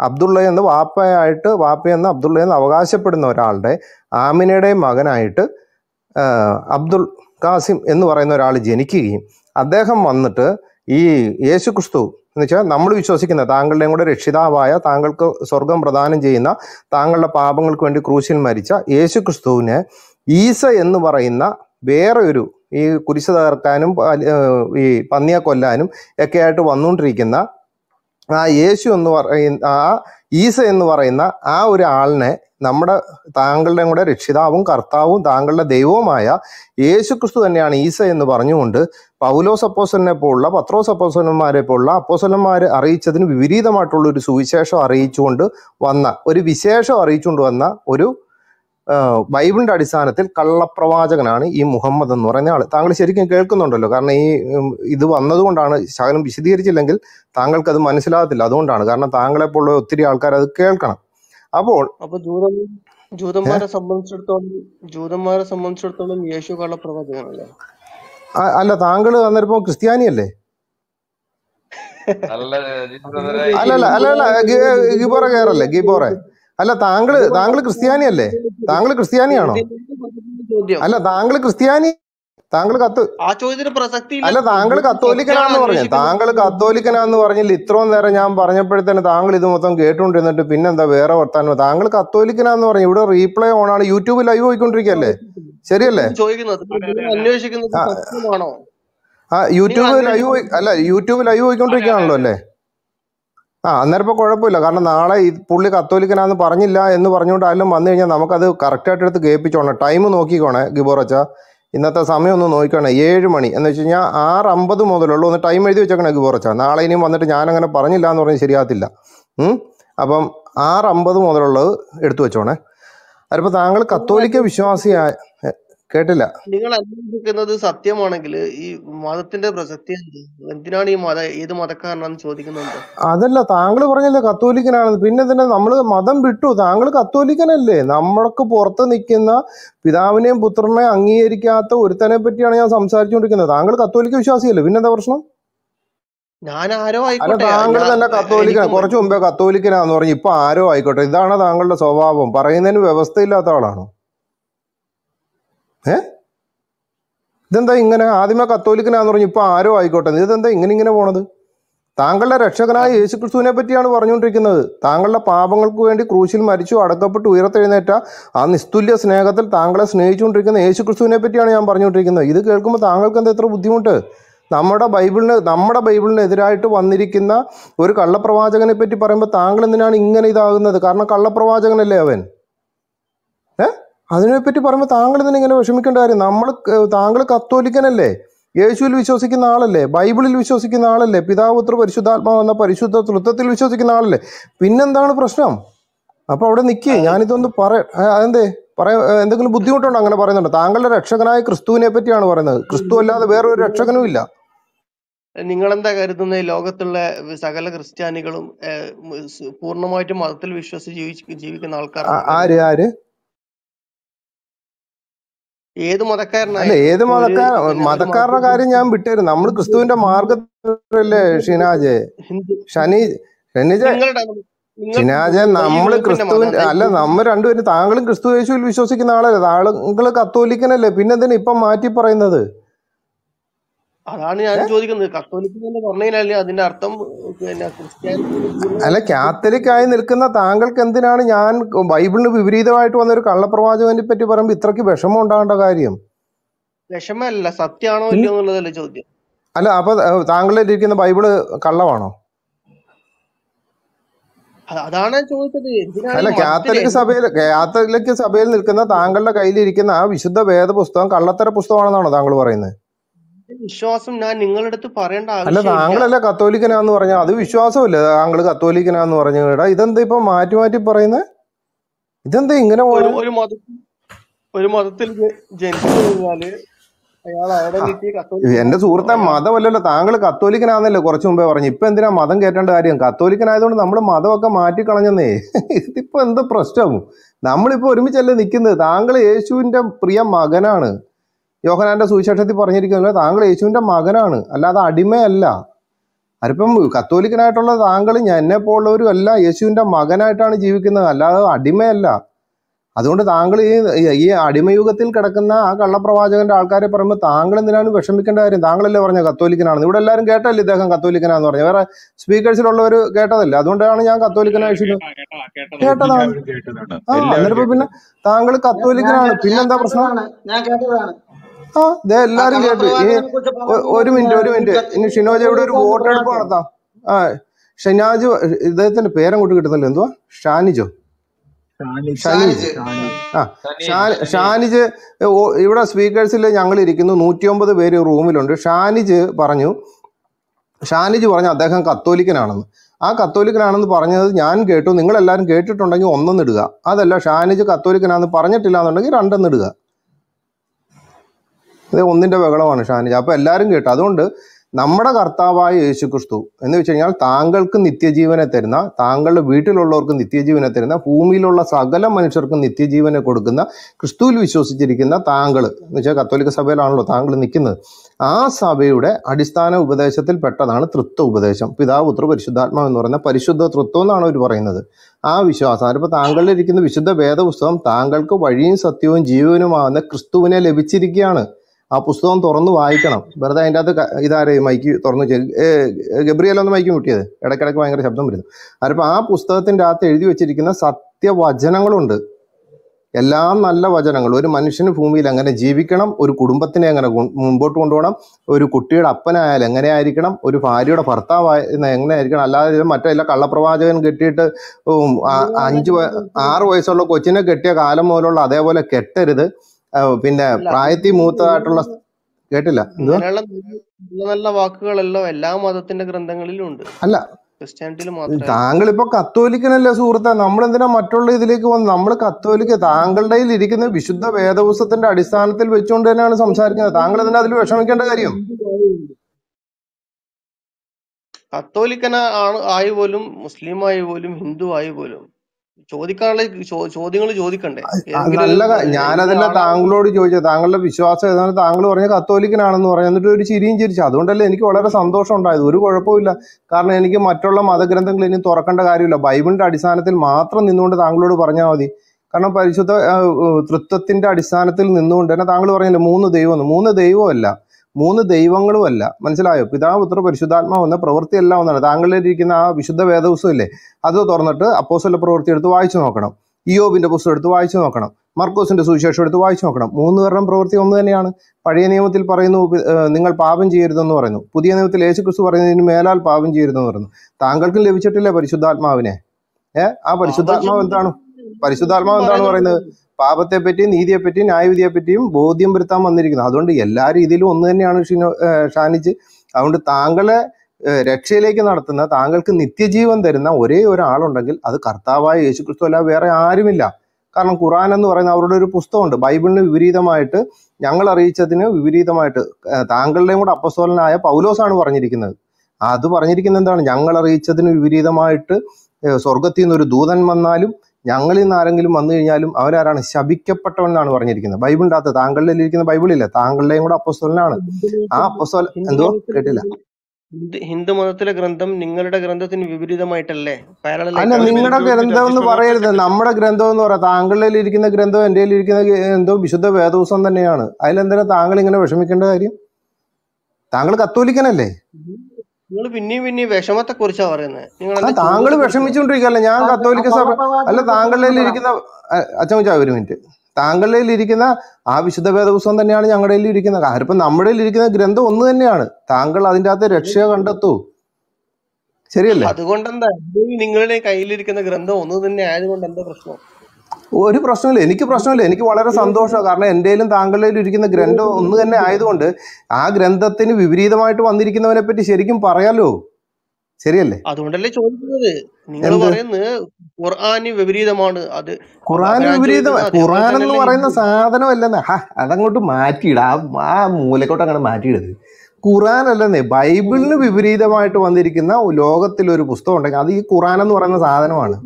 അബ്ദുള്ള എന്ന് വാപ്പയായിട്ട് വാപ്പയെന്ന് അബ്ദുള്ള എന്ന് അവകാശപ്പെടുന്ന ഒരാളുടെ ആമിനയുടെ മകനായിട്ട് അബ്ദുൾ കാസിം എന്ന് പറയുന്ന ഒരാൾ ജനിക്കുകയും അദ്ദേഹം വന്നിട്ട് ഈ യേശു ക്രിസ്തു എന്ന് വെച്ചാൽ നമ്മൾ വിശ്വസിക്കുന്ന താങ്കളുടെയും കൂടെ രക്ഷിതാവായ താങ്കൾക്ക് സ്വർഗം പ്രദാനം ചെയ്യുന്ന താങ്കളുടെ പാപങ്ങൾക്ക് വേണ്ടി ക്രൂശിൽ മരിച്ച യേശു ക്രിസ്തുവിനെ ഈസ എന്ന് പറയുന്ന വേറെ ഒരു ഈ കുരിശ് തകർക്കാനും ഈ പന്നിയെ കൊല്ലാനും ഒക്കെ ആയിട്ട് വന്നുകൊണ്ടിരിക്കുന്ന ആ യേശു എന്ന് പറയുന്ന ആ ഈസ എന്ന് പറയുന്ന ആ ഒരു ആളിനെ നമ്മുടെ താങ്കളുടെ കൂടെ രക്ഷിതാവും കർത്താവും താങ്കളുടെ ദൈവവുമായ യേശു ക്രിസ്തു തന്നെയാണ് ഈസ എന്ന് പറഞ്ഞുകൊണ്ട് പൗലോസ് അപ്പോസലിനെ പോലുള്ള പത്രോസ് അപ്പോസലന്മാരെ പോലുള്ള അപ്പോസലന്മാരെ അറിയിച്ചതിന് വിപരീതമായിട്ടുള്ള ഒരു സുവിശേഷം അറിയിച്ചുകൊണ്ട് വന്ന ഒരു വിശേഷം അറിയിച്ചുകൊണ്ട് വന്ന ഒരു ബൈബിളിന്റെ അടിസ്ഥാനത്തിൽ കള്ളപ്രവാചകനാണ് ഈ മുഹമ്മദ് എന്ന് പറയുന്ന ആൾ താങ്കൾ ശരിക്കും കേൾക്കുന്നുണ്ടല്ലോ. കാരണം ഈ ഇത് വന്നതുകൊണ്ടാണ് ശകലം വിശദീകരിച്ചില്ലെങ്കിൽ താങ്കൾക്ക് അത് മനസ്സിലാകത്തില്ല. അതുകൊണ്ടാണ്. കാരണം താങ്കളെ പോലുള്ള ഒത്തിരി ആൾക്കാർ അത് കേൾക്കണം. അപ്പോൾ അപ്പൊ ജൂതന്മാരെ സംബന്ധിച്ചിടത്തോളം ജൂതന്മാരെ സംബന്ധിച്ചിടത്തോളം യേശു കള്ളപ്രവാചകനല്ലേ? അല്ല താങ്കൾ അന്നേരം ക്രിസ്ത്യാനിയല്ലേ? അല്ല അല്ല അല്ല അല്ല അല്ലല്ല അല്ലല്ല ഗി- കയറല്ലേ ഗിബോറെ? അല്ല താങ്കൾ താങ്കൾ ക്രിസ്ത്യാനിയല്ലേ? താങ്കൾ ക്രിസ്ത്യാനിയാണോ? അല്ല താങ്കൾ ക്രിസ്ത്യാനി താങ്കൾ കത്ത് ആ ചോദ്യത്തിന് പ്രസക്തി അല്ല താങ്കൾ കത്തോലിക്കനാന്ന് പറഞ്ഞു. താങ്കൾ കത്തോലിക്കനാന്ന് പറഞ്ഞില്ല. ഇത്രയും നേരം ഞാൻ പറഞ്ഞപ്പോഴത്തേന് താങ്കൾ ഇത് മൊത്തം കേട്ടുകൊണ്ടിരുന്നിട്ട് പിന്നെന്താ വേറെ വർത്താനം? താങ്കൾ കത്തോലിക്കനാന്ന് പറഞ്ഞു. ഇവിടെ റീപ്ലേ ഓൺ ആണ് യൂട്യൂബ് ലൈവ് പോയിക്കൊണ്ടിരിക്കല്ലേ? ശരിയല്ലേ? ആ. യൂട്യൂബ് ലൈവ് അല്ല യൂട്യൂബ് ലൈവ് പോയിക്കൊണ്ടിരിക്കുകയാണല്ലോ അല്ലേ? ആ അന്നേരം ഇപ്പോൾ കുഴപ്പമില്ല. കാരണം നാളെ ഈ പുള്ളി കത്തോലിക്കനാന്ന് പറഞ്ഞില്ല എന്ന് പറഞ്ഞുകൊണ്ട് ആരും വന്നു കഴിഞ്ഞാൽ നമുക്കത് കറക്റ്റായിട്ട് എടുത്ത് കേൾപ്പിച്ചോണം. ടൈം നോക്കിക്കോണേ ഗിബോറച്ച ഇന്നത്തെ സമയം ഒന്ന് നോക്കിക്കോണേ ഏഴ് മണി. എന്ന് വെച്ച് കഴിഞ്ഞാൽ ആറ് അമ്പത് മുതലുള്ളൂ. ഒന്ന് ടൈം എഴുതി വെച്ചേക്കണേ ഗിബോറച്ച നാളെ ഇനിയും വന്നിട്ട് ഞാനങ്ങനെ പറഞ്ഞില്ല എന്ന് പറഞ്ഞ് ശരിയാകത്തില്ല. അപ്പം ആറ് അമ്പത് മുതലുള്ളത് എടുത്തു വെച്ചോണേ. അതിപ്പോൾ താങ്കൾ കത്തോലിക്ക വിശ്വാസിയായ കേട്ടില്ല. നിങ്ങൾ അന്വേഷിക്കുന്നത് സത്യമാണെങ്കിൽ ഈ മതത്തിന്റെ പ്രസക്തി എന്ത്? എന്തിനാണ് ഈ മത ഏത് മതക്കാരനാണെന്ന് ചോദിക്കുന്നത് അതല്ല താങ്കൾ പറഞ്ഞല്ലേ കത്തോലിക്കനാണെന്ന്. പിന്നെ തന്നെ നമ്മൾ മതം വിട്ടു. താങ്കൾ കത്തോലിക്കനല്ലേ. നമ്മൾക്ക് പുറത്ത് നിൽക്കുന്ന പിതാവിനെയും പുത്രനെയും അംഗീകരിക്കാത്ത ഒരുത്തനെ പറ്റിയാണ് ഞാൻ സംസാരിച്ചുകൊണ്ടിരിക്കുന്നത്. താങ്കൾ കത്തോലിക്ക വിശ്വാസിയല്ലേ? പിന്നെന്താ പ്രശ്നം? ഞാൻ ആരോ ആയിക്കോട്ടെ താങ്കൾ തന്നെ കത്തോലിക്കൻ എനിക്ക് കുറച്ചു മുമ്പേ കത്തോലിക്കനാന്ന് പറഞ്ഞു ഇപ്പൊ ആരോ ആയിക്കോട്ടെ. ഇതാണ് താങ്കളുടെ സ്വഭാവം. പറയുന്നതിന് വ്യവസ്ഥയില്ലാത്ത ആളാണോ? ഏ? ഇതെന്താ ഇങ്ങനെ ആദ്യമേ കത്തോലിക്കനാന്ന് പറഞ്ഞു ഇപ്പൊ ആരോ ആയിക്കോട്ടെ? ഇതെന്താ ഇങ്ങനെ ഇങ്ങനെ പോണത്? താങ്കളുടെ രക്ഷകനായ യേശു ക്രിസ്തുവിനെ പറ്റിയാണ് പറഞ്ഞുകൊണ്ടിരിക്കുന്നത്. താങ്കളുടെ പാപങ്ങൾക്ക് വേണ്ടി ക്രൂശിൽ മരിച്ചു അടക്കപ്പെട്ട് ഉയർത്തെഴുന്നേറ്റ ആ നിസ്തുല്യ സ്നേഹത്തിൽ താങ്കളെ സ്നേഹിച്ചുകൊണ്ടിരിക്കുന്ന യേശു ക്രിസ്തുവിനെ പറ്റിയാണ് ഞാൻ പറഞ്ഞുകൊണ്ടിരിക്കുന്നത്. ഇത് കേൾക്കുമ്പോൾ താങ്കൾക്ക് എന്താ എത്ര ബുദ്ധിമുട്ട്? നമ്മുടെ ബൈബിളിന് നമ്മുടെ ബൈബിളിന് എതിരായിട്ട് വന്നിരിക്കുന്ന ഒരു കള്ളപ്രവാചകനെ പറ്റി പറയുമ്പോൾ താങ്കൾ എന്തിനാണ് ഇങ്ങനെ ഇതാകുന്നത്? കാരണം കള്ളപ്രവാചകനല്ലേ അവൻ? ഏ? അതിനെപ്പറ്റി പറയുമ്പോൾ താങ്കൾ ഇതിനെ ഇങ്ങനെ വിഷമിക്കേണ്ട കാര്യം. നമ്മൾ താങ്കൾ കത്തോലിക്കനല്ലേ? യേശുവിൽ വിശ്വസിക്കുന്ന ആളല്ലേ? ബൈബിളിൽ വിശ്വസിക്കുന്ന ആളല്ലേ? പിതാപുത്ര പരിശുദ്ധാത്മാവ് എന്ന പരിശുദ്ധ തൃത്വത്തിൽ വിശ്വസിക്കുന്ന ആളല്ലേ? പിന്നെന്താണ് പ്രശ്നം? അപ്പൊ അവിടെ നിൽക്കേ ഞാനിതൊന്ന് പറ അതെന്തേ? പറയാ എന്തെങ്കിലും ബുദ്ധിമുട്ടുണ്ടോ അങ്ങനെ പറയുന്നുണ്ടോ? താങ്കളുടെ രക്ഷകനായ ക്രിസ്തുവിനെ പറ്റിയാണ് പറയുന്നത്. ക്രിസ്തു അല്ലാതെ വേറൊരു രക്ഷകനും ഇല്ല. നിങ്ങളെന്താ കരുതുന്നത് ലോകത്തുള്ള സകല ക്രിസ്ത്യാനികളും പൂർണമായിട്ടും മതത്തിൽ വിശ്വസിച്ച് ജീവിക്കുന്ന ആൾക്കാർ ആര് ആര്? ഏത് അല്ല മതക്കാരനായാലും ഏത് മതക്കാർ മതക്കാരുടെ കാര്യം ഞാൻ വിട്ടേരും. നമ്മൾ ക്രിസ്തുവിന്റെ മാർഗത്തിലല്ലേ ഷിനാജെ? ഷനി ഷിനാജ നമ്മൾ ഷിനാജെ നമ്മൾ ഗ്രൂപ്പിന്റെ ക്രിസ്തുവിന്റെ അല്ല നമ്മൾ നമ്മ രണ്ടുപേരും താങ്കളും ക്രിസ്തു യേശുവിൽ വിശ്വസിക്കുന്ന ആളല്ലേ? താങ്കൾ കത്തോലിക്കനല്ലേ പിന്നെന്തിനാ ഇപ്പം മാറ്റി പറയുന്നത്? അതാണ് ഞാൻ ചോദിക്കുന്നത്. കത്തോലിക്ക് എന്ന് അതിന്റെ അർത്ഥം അല്ല കാത്തലിക്കായി നിൽക്കുന്ന താങ്കൾക്ക് എന്തിനാണ് ഞാൻ ബൈബിളിന് വിപരീതമായിട്ട് വന്ന ഒരു കള്ളപ്രവാചകനെ പറ്റി പറയുമ്പോൾ ഇത്രക്ക് വിഷമം ഉണ്ടാകേണ്ട കാര്യം? വിഷമല്ല സത്യമാണോ ഇല്ലയോ എന്നുള്ളതല്ലേ ചോദ്യം. അല്ല അപ്പൊ താങ്കളുടെ ഇരിക്കുന്ന ബൈബിൾ കള്ളമാണോ? അതാണ് ചോദിച്ചത്. അല്ല കാത്തലിക് സഭയിൽ കാത്തലിക് സഭയിൽ നിൽക്കുന്ന താങ്കളുടെ കയ്യിലിരിക്കുന്ന ആ വിശുദ്ധ വേദ പുസ്തകം കള്ളത്തര പുസ്തകമാണെന്നാണോ താങ്കൾ പറയുന്നത്? വിശ്വാസം ഞാൻ നിങ്ങളുടെ അടുത്ത് പറയേണ്ട അല്ല താങ്കളല്ല കത്തോലിക്കനാന്ന് പറഞ്ഞ അത് വിശ്വാസമല്ല. താങ്കൾ കത്തോലിക്കനാന്ന് പറഞ്ഞു കേടാ ഇതെന്താ ഇപ്പൊ മാറ്റി മാറ്റി പറയുന്നത് ഇതെന്താ ഇങ്ങനെ ഒരു മതത്തിൽ ഒരു മതത്തിൽ ജനിച്ചു കഴിഞ്ഞാൽ എന്റെ സുഹൃത്തെ മതമല്ലല്ലോ. താങ്കൾ കത്തോലിക്കനാന്നല്ലേ കുറച്ചു മുമ്പേ പറഞ്ഞു. ഇപ്പൊ എന്തിനാ മതം കേറ്റേണ്ട കാര്യം? കത്തോലിക്കനായതുകൊണ്ട് നമ്മൾ മതമൊക്കെ മാറ്റി കളഞ്ഞെന്നേ ഇതിപ്പോ എന്ത് പ്രശ്നവും നമ്മളിപ്പോ ഒരുമിച്ചല്ലേ നിൽക്കുന്നത് താങ്കൾ യേശുവിന്റെ പ്രിയ മകനാണ്. യോഹനാന്റെ സുവിശേഷത്തിൽ പറഞ്ഞിരിക്കുന്നത് താങ്കൾ യേശുവിന്റെ മകനാണ്. അല്ലാതെ അടിമയല്ല. അതിപ്പം കത്തോലിക്കനായിട്ടുള്ള താങ്കൾ ഞാൻ എന്നെ പോലുള്ളവരും അല്ല യേശുവിന്റെ മകനായിട്ടാണ് ജീവിക്കുന്നത്. അല്ലാതെ അടിമയല്ല. അതുകൊണ്ട് താങ്കൾ ഈ ഈ അടിമയുഗത്തിൽ കിടക്കുന്ന ആ കള്ളപ്രവാചകന്റെ ആൾക്കാരെ പറയുമ്പോൾ താങ്കൾ എന്തിനാണ് വിഷമിക്കേണ്ട കാര്യം? താങ്കളല്ലേ പറഞ്ഞ കത്തോലിക്കനാണെന്ന്. ഇവിടെ എല്ലാവരും കേട്ടല്ലേ ഇദ്ദേഹം കത്തോലിക്കനാന്ന് പറഞ്ഞു വേറെ സ്പീക്കേഴ്സിലുള്ളവർ കേട്ടതല്ലേ? അതുകൊണ്ടാണ് ഞാൻ കത്തോലിക്കനായ കേട്ടാ യേശുവിന് കേട്ടാ കേട്ടതാണ്. ആ എന്നിട്ട് പിന്നെ താങ്കൾ കത്തോലിക്കനാണ്. പിന്നെന്താ പ്രശ്നം? ഞാൻ കേട്ടതാണ്. ആ ദേ എല്ലാരും കേട്ടു. ഒരു മിനിറ്റ് ഒരു മിനിറ്റ്. ഇനി ഷിനോജ് ഇവിടെ ഒരു വോട്ടെടുപ്പ് നടത്താം? ആ ഷനാജ് ഇദ്ദേഹത്തിന്റെ പേരങ്ങോട്ട് കിട്ടുന്നല്ലോ. എന്തുവാ? ഷാനിജോ. ഷാനിജ്. ഷാനിജ്. ഷാനിജ്. ആ ഷനീജ്. ഇവിടെ സ്പീക്കേഴ്സിൽ ഞങ്ങൾ ഇരിക്കുന്നു. നൂറ്റി ഒമ്പത് പേര് റൂമിലുണ്ട്. ഷാനിജ് പറഞ്ഞു ഷാനിജ് പറഞ്ഞു അദ്ദേഹം കത്തോലിക്കനാണെന്ന്. ആ കത്തോലിക്കനാണെന്ന് പറഞ്ഞത് ഞാൻ കേട്ടു. നിങ്ങൾ എല്ലാവരും കേട്ടിട്ടുണ്ടെങ്കിൽ ഒന്നെന്നിടുക. അതല്ല ഷാനിജ് കത്തോലിക്കനാണെന്ന് പറഞ്ഞിട്ടില്ല എന്നുണ്ടെങ്കിൽ രണ്ടെന്നിടുക. ഇത് ഒന്നിന്റെ ബഹളമാണ് ഷാനിജ. അപ്പൊ എല്ലാവരും കേട്ടു. അതുകൊണ്ട് നമ്മുടെ കർത്താവായ യേശു ക്രിസ്തു എന്ന് വെച്ച് കഴിഞ്ഞാൽ താങ്കൾക്ക് നിത്യജീവനെ തരുന്ന താങ്കളുടെ വീട്ടിലുള്ളവർക്ക് നിത്യജീവനെ തരുന്ന ഭൂമിയിലുള്ള സകല മനുഷ്യർക്കും നിത്യജീവനെ കൊടുക്കുന്ന ക്രിസ്തുവിൽ വിശ്വസിച്ചിരിക്കുന്ന താങ്കൾ എന്ന് വെച്ചാൽ കത്തോലിക്ക സഭയിലാണല്ലോ താങ്കൾ നിൽക്കുന്നത്. ആ സഭയുടെ അടിസ്ഥാന ഉപദേശത്തിൽ പെട്ടതാണ് തൃത്വ ഉപദേശം. പിതാവ് പുത്ര പരിശുദ്ധാത്മാവ് എന്ന് പറയുന്ന പരിശുദ്ധ തൃത്വം എന്നാണ് അവർ പറയുന്നത്. ആ വിശ്വാസം. അതിപ്പോൾ താങ്കളിലിരിക്കുന്ന വിശുദ്ധ വേദപുസ്തകം താങ്കൾക്ക് വഴിയും സത്യവും ജീവനുമാകുന്ന ക്രിസ്തുവിനെ ലഭിച്ചിരിക്കുകയാണ്. ആ പുസ്തകം തുറന്ന് വായിക്കണം. വെറുതെ അതിന്റെ അകത്ത് ഇതാരെ മൈക്ക് തുറന്ന് ഗബ്രിയലൊന്ന് മൈക്ക് മുട്ടിയത്. ഇടയ്ക്കിടയ്ക്ക് ഭയങ്കര ശബ്ദം വരുന്നു. അതിപ്പോൾ ആ പുസ്തകത്തിന്റെ അകത്ത് എഴുതി വെച്ചിരിക്കുന്ന സത്യവചനങ്ങളുണ്ട്. എല്ലാം നല്ല വചനങ്ങൾ. ഒരു മനുഷ്യന് ഭൂമിയിൽ എങ്ങനെ ജീവിക്കണം ഒരു കുടുംബത്തിനെ എങ്ങനെ മുമ്പോട്ട് കൊണ്ടുപോകണം ഒരു കുട്ടിയുടെ അപ്പനായാലും എങ്ങനെ ആയിരിക്കണം ഒരു ഭാര്യയുടെ ഭർത്താവായ എങ്ങനെ ആയിരിക്കണം അല്ലാതെ ഇത് മറ്റേ കള്ളപ്രവാചകൻ കെട്ടിയിട്ട് അഞ്ച് ആറ് വയസ്സുള്ള കൊച്ചിനെ കെട്ടിയ കാലം മുതലുള്ള അതേപോലെ കെട്ടരുത്. പിന്നെ പ്രായത്തിൽ മൂത്തതായിട്ടുള്ള കേട്ടില്ല. നല്ല നല്ല വാക്കുകളെല്ലാം എല്ലാ മതത്തിന്റെ ഗ്രന്ഥങ്ങളിലും ഉണ്ട് അല്ല താങ്കൾ ഇപ്പൊ കത്തോലിക്കനല്ലേ സുഹൃത്തെ? നമ്മൾ എന്തിനാ മറ്റുള്ള ഇതിലേക്ക് വന്ന് നമ്മൾ കത്തോലിക്ക താങ്കളുടെ ഇരിക്കുന്ന വിശുദ്ധ വേദപുസ്തത്തിന്റെ അടിസ്ഥാനത്തിൽ വെച്ചുകൊണ്ട് തന്നെയാണ് സംസാരിക്കുന്നത്. താങ്കൾ എന്തിനാ അതിൽ വിഷമിക്കേണ്ട കാര്യം? കത്തോലിക്കന ആണ് ആയി പോലും മുസ്ലിം ആയി പോലും ഹിന്ദു ആയി പോലും ചോദിക്കാനുള്ള ചോദ്യങ്ങൾ ചോദിക്കണ്ടേ? നല്ല ഞാനതല്ല താങ്കളോട് ചോദിച്ചത്. താങ്കളുടെ വിശ്വാസം ഏതാണ് താങ്കൾ പറഞ്ഞ കത്തോലിക്കനാണെന്ന് പറഞ്ഞു എന്നിട്ട് ഒരു ചിരിയും ചിരിച്ചു. അതുകൊണ്ടല്ലേ എനിക്ക് വളരെ സന്തോഷം ഉണ്ടായത്. ഒരു കുഴപ്പമില്ല കാരണം എനിക്ക് മറ്റുള്ള മതഗ്രന്ഥങ്ങൾ ഇനി തുറക്കേണ്ട കാര്യമില്ല. ബൈബിളിന്റെ അടിസ്ഥാനത്തിൽ മാത്രം നിന്നുകൊണ്ട് താങ്കളോട് പറഞ്ഞാൽ മതി. കാരണം പരിശുദ്ധ തൃത്വത്തിന്റെ അടിസ്ഥാനത്തിൽ നിന്നുകൊണ്ട് തന്നെ താങ്കൾ പറഞ്ഞില്ലേ മൂന്ന് ദൈവം മൂന്ന് ദൈവമല്ല. മൂന്ന് ദൈവങ്ങളുമല്ല. മനസ്സിലായോ? പിതാവ് പുത്ര പരിശുദ്ധാത്മാവ് എന്ന പ്രവൃത്തി എല്ലാം ഒന്നാണ് താങ്കളിലിരിക്കുന്ന ആ വിശുദ്ധ വേദവസ്തു ഇല്ലേ അത് തുറന്നിട്ട് അപ്പോസ്തല പ്രവൃത്തി എടുത്ത് വായിച്ചു നോക്കണം. ഇയോബിന്റെ പുസ്തകം എടുത്ത് വായിച്ചു നോക്കണം. മർക്കോസിന്റെ സുവിശേഷം എടുത്ത് വായിച്ചു നോക്കണം. മൂന്ന് പേരുടെയും പ്രവൃത്തി ഒന്ന് തന്നെയാണ്. പഴയ നിയമത്തിൽ പറയുന്നു നിങ്ങൾ പാപം ചെയ്യരുതെന്ന് പറയുന്നു. പുതിയ നിയമത്തിൽ യേശു ക്രിസ്തു പറയുന്നതിന് മേലാൽ പാപം ചെയ്യരുതെന്ന് പറയുന്നു. താങ്കൾക്കും ലഭിച്ചിട്ടില്ലേ പരിശുദ്ധാത്മാവിനെ? ഏഹ് ആ പരിശുദ്ധാത്മാവ് എന്താണ്? പരിശുദ്ധാത്മാവ് എന്താണ് പറയുന്നത്? പറയുന്നത് പാപത്തെ പറ്റിയും നീതിയെ പറ്റിയും ന്യായവിധിയെ പറ്റിയും ബോധ്യം വരുത്താൻ വന്നിരിക്കുന്നത്. അതുകൊണ്ട് എല്ലാ രീതിയിലും ഒന്ന് തന്നെയാണ് ഷിനോ ഷാനിച്ച് അതുകൊണ്ട് താങ്കളെ രക്ഷയിലേക്ക് നടത്തുന്ന താങ്കൾക്ക് നിത്യജീവൻ തരുന്ന ഒരേ ഒരാളുണ്ടെങ്കിൽ അത് കർത്താവായ യേശുക്രിസ്തു അല്ല വേറെ ആരുമില്ല. കാരണം ഖുറാൻ എന്ന് പറയുന്ന അവരുടെ ഒരു പുസ്തകമുണ്ട്. ബൈബിളിന് വിപരീതമായിട്ട് ഞങ്ങൾ അറിയിച്ചതിന് വിപരീതമായിട്ട് താങ്കളുടെയും കൂടെ അപ്പസ്തോലനായ പൗലോസാണ് പറഞ്ഞിരിക്കുന്നത്. അത് പറഞ്ഞിരിക്കുന്നത് എന്താണ്? ഞങ്ങൾ അറിയിച്ചതിന് വിപരീതമായിട്ട് സ്വർഗത്തിൽ ഒരു ദൂതൻ വന്നാലും ഞങ്ങളിൽ നിന്ന് ആരെങ്കിലും വന്നു കഴിഞ്ഞാലും അവരാരാണ്? ശപിക്കപ്പെട്ടവൻ എന്നാണ് പറഞ്ഞിരിക്കുന്നത്. ബൈബിളിന്റെ അകത്ത് താങ്കളുടെ ഇരിക്കുന്ന ബൈബിളില്ല. താങ്കളുടെയും കൂടെ അപ്പസ്തോലനാണ്. ആ അപ്പസ്തോല എന്തോ? കേട്ടില്ല. ഹിന്ദു മതത്തിലെ ഗ്രന്ഥം നിങ്ങളുടെ ഗ്രന്ഥത്തിന് വിപരീതമായിട്ടല്ലേ? അല്ല നിങ്ങളുടെ ഗ്രന്ഥം എന്ന് പറയരുത്. നമ്മുടെ ഗ്രന്ഥം എന്ന് പറയാം. താങ്കളിൽ ഇരിക്കുന്ന ഗ്രന്ഥം എന്റെ ഇരിക്കുന്ന എന്തോ വിശുദ്ധ വേദോസം തന്നെയാണ്. അതിലെന്തിനാ താങ്കൾ ഇങ്ങനെ വിഷമിക്കേണ്ട കാര്യം? താങ്കൾ കത്തോലിക്കനല്ലേ? നിങ്ങൾ പിന്നെയും പിന്നെയും വിഷമത്തെ കുറിച്ചാ പറയുന്നത് നിങ്ങൾ താങ്കൾ വിഷമിച്ചുകൊണ്ടിരിക്കല്ല ഞാൻ കത്തോലിക്ക സഭ അല്ല താങ്കളുടെ ഇരിക്കുന്ന അച്ഛൻ ഒരു മിനിറ്റ്. താങ്കളുടെ ഇരിക്കുന്ന ആ വിശുദ്ധ വേദപുസ്തകം തന്നെയാണ് ഞങ്ങളുടെ കയ്യിൽ ഇരിക്കുന്നത്. കാരണം ഇപ്പം നമ്മുടെ ഇരിക്കുന്ന ഗ്രന്ഥം ഒന്ന് തന്നെയാണ്. താങ്കൾ അതിന്റെ അകത്ത് രക്ഷ കണ്ടെത്തൂ. ശരിയല്ലേ? അതുകൊണ്ടെന്താ? എന്താ നിങ്ങളുടെ കയ്യിലിരിക്കുന്ന ഗ്രന്ഥം ഒന്ന് തന്നെ ആയതുകൊണ്ട് എന്താ പ്രശ്നം? ഒരു പ്രശ്നമില്ല. എനിക്ക് പ്രശ്നമില്ല. എനിക്ക് വളരെ സന്തോഷമാണ്. കാരണം എന്റെയിലും താങ്കളുടെ ഇരിക്കുന്ന ഗ്രന്ഥം ഒന്ന് തന്നെ ആയതുകൊണ്ട് ആ ഗ്രന്ഥത്തിന് വിപരീതമായിട്ട് വന്നിരിക്കുന്നവനെ പറ്റി ശരിക്കും പറയാലോ? ശരിയല്ലേ? അതുകൊണ്ടല്ലേ ചോദിക്കുന്നത്. നിങ്ങൾ പറയുന്നത് ഖുർആന് വിപരീതമാണ്. അത് വിപരീതം ചോദിക്കുന്നത് എന്ന് പറയുന്ന സാധനം സാധനമല്ലെന്ന്. അതങ്ങോട്ട് മാറ്റിയിട. ആ ആ മൂലക്കോട്ട് അങ്ങനെ മാറ്റിയിടത് ഖുറാൻ അല്ലെന്നേ ബൈബിളിന് വിപരീതമായിട്ട് വന്നിരിക്കുന്ന ലോകത്തിൽ ഒരു പുസ്തകം ഉണ്ടെങ്കിൽ അത് ഈ ഖുറാൻ എന്ന് പറയുന്ന സാധനമാണ്.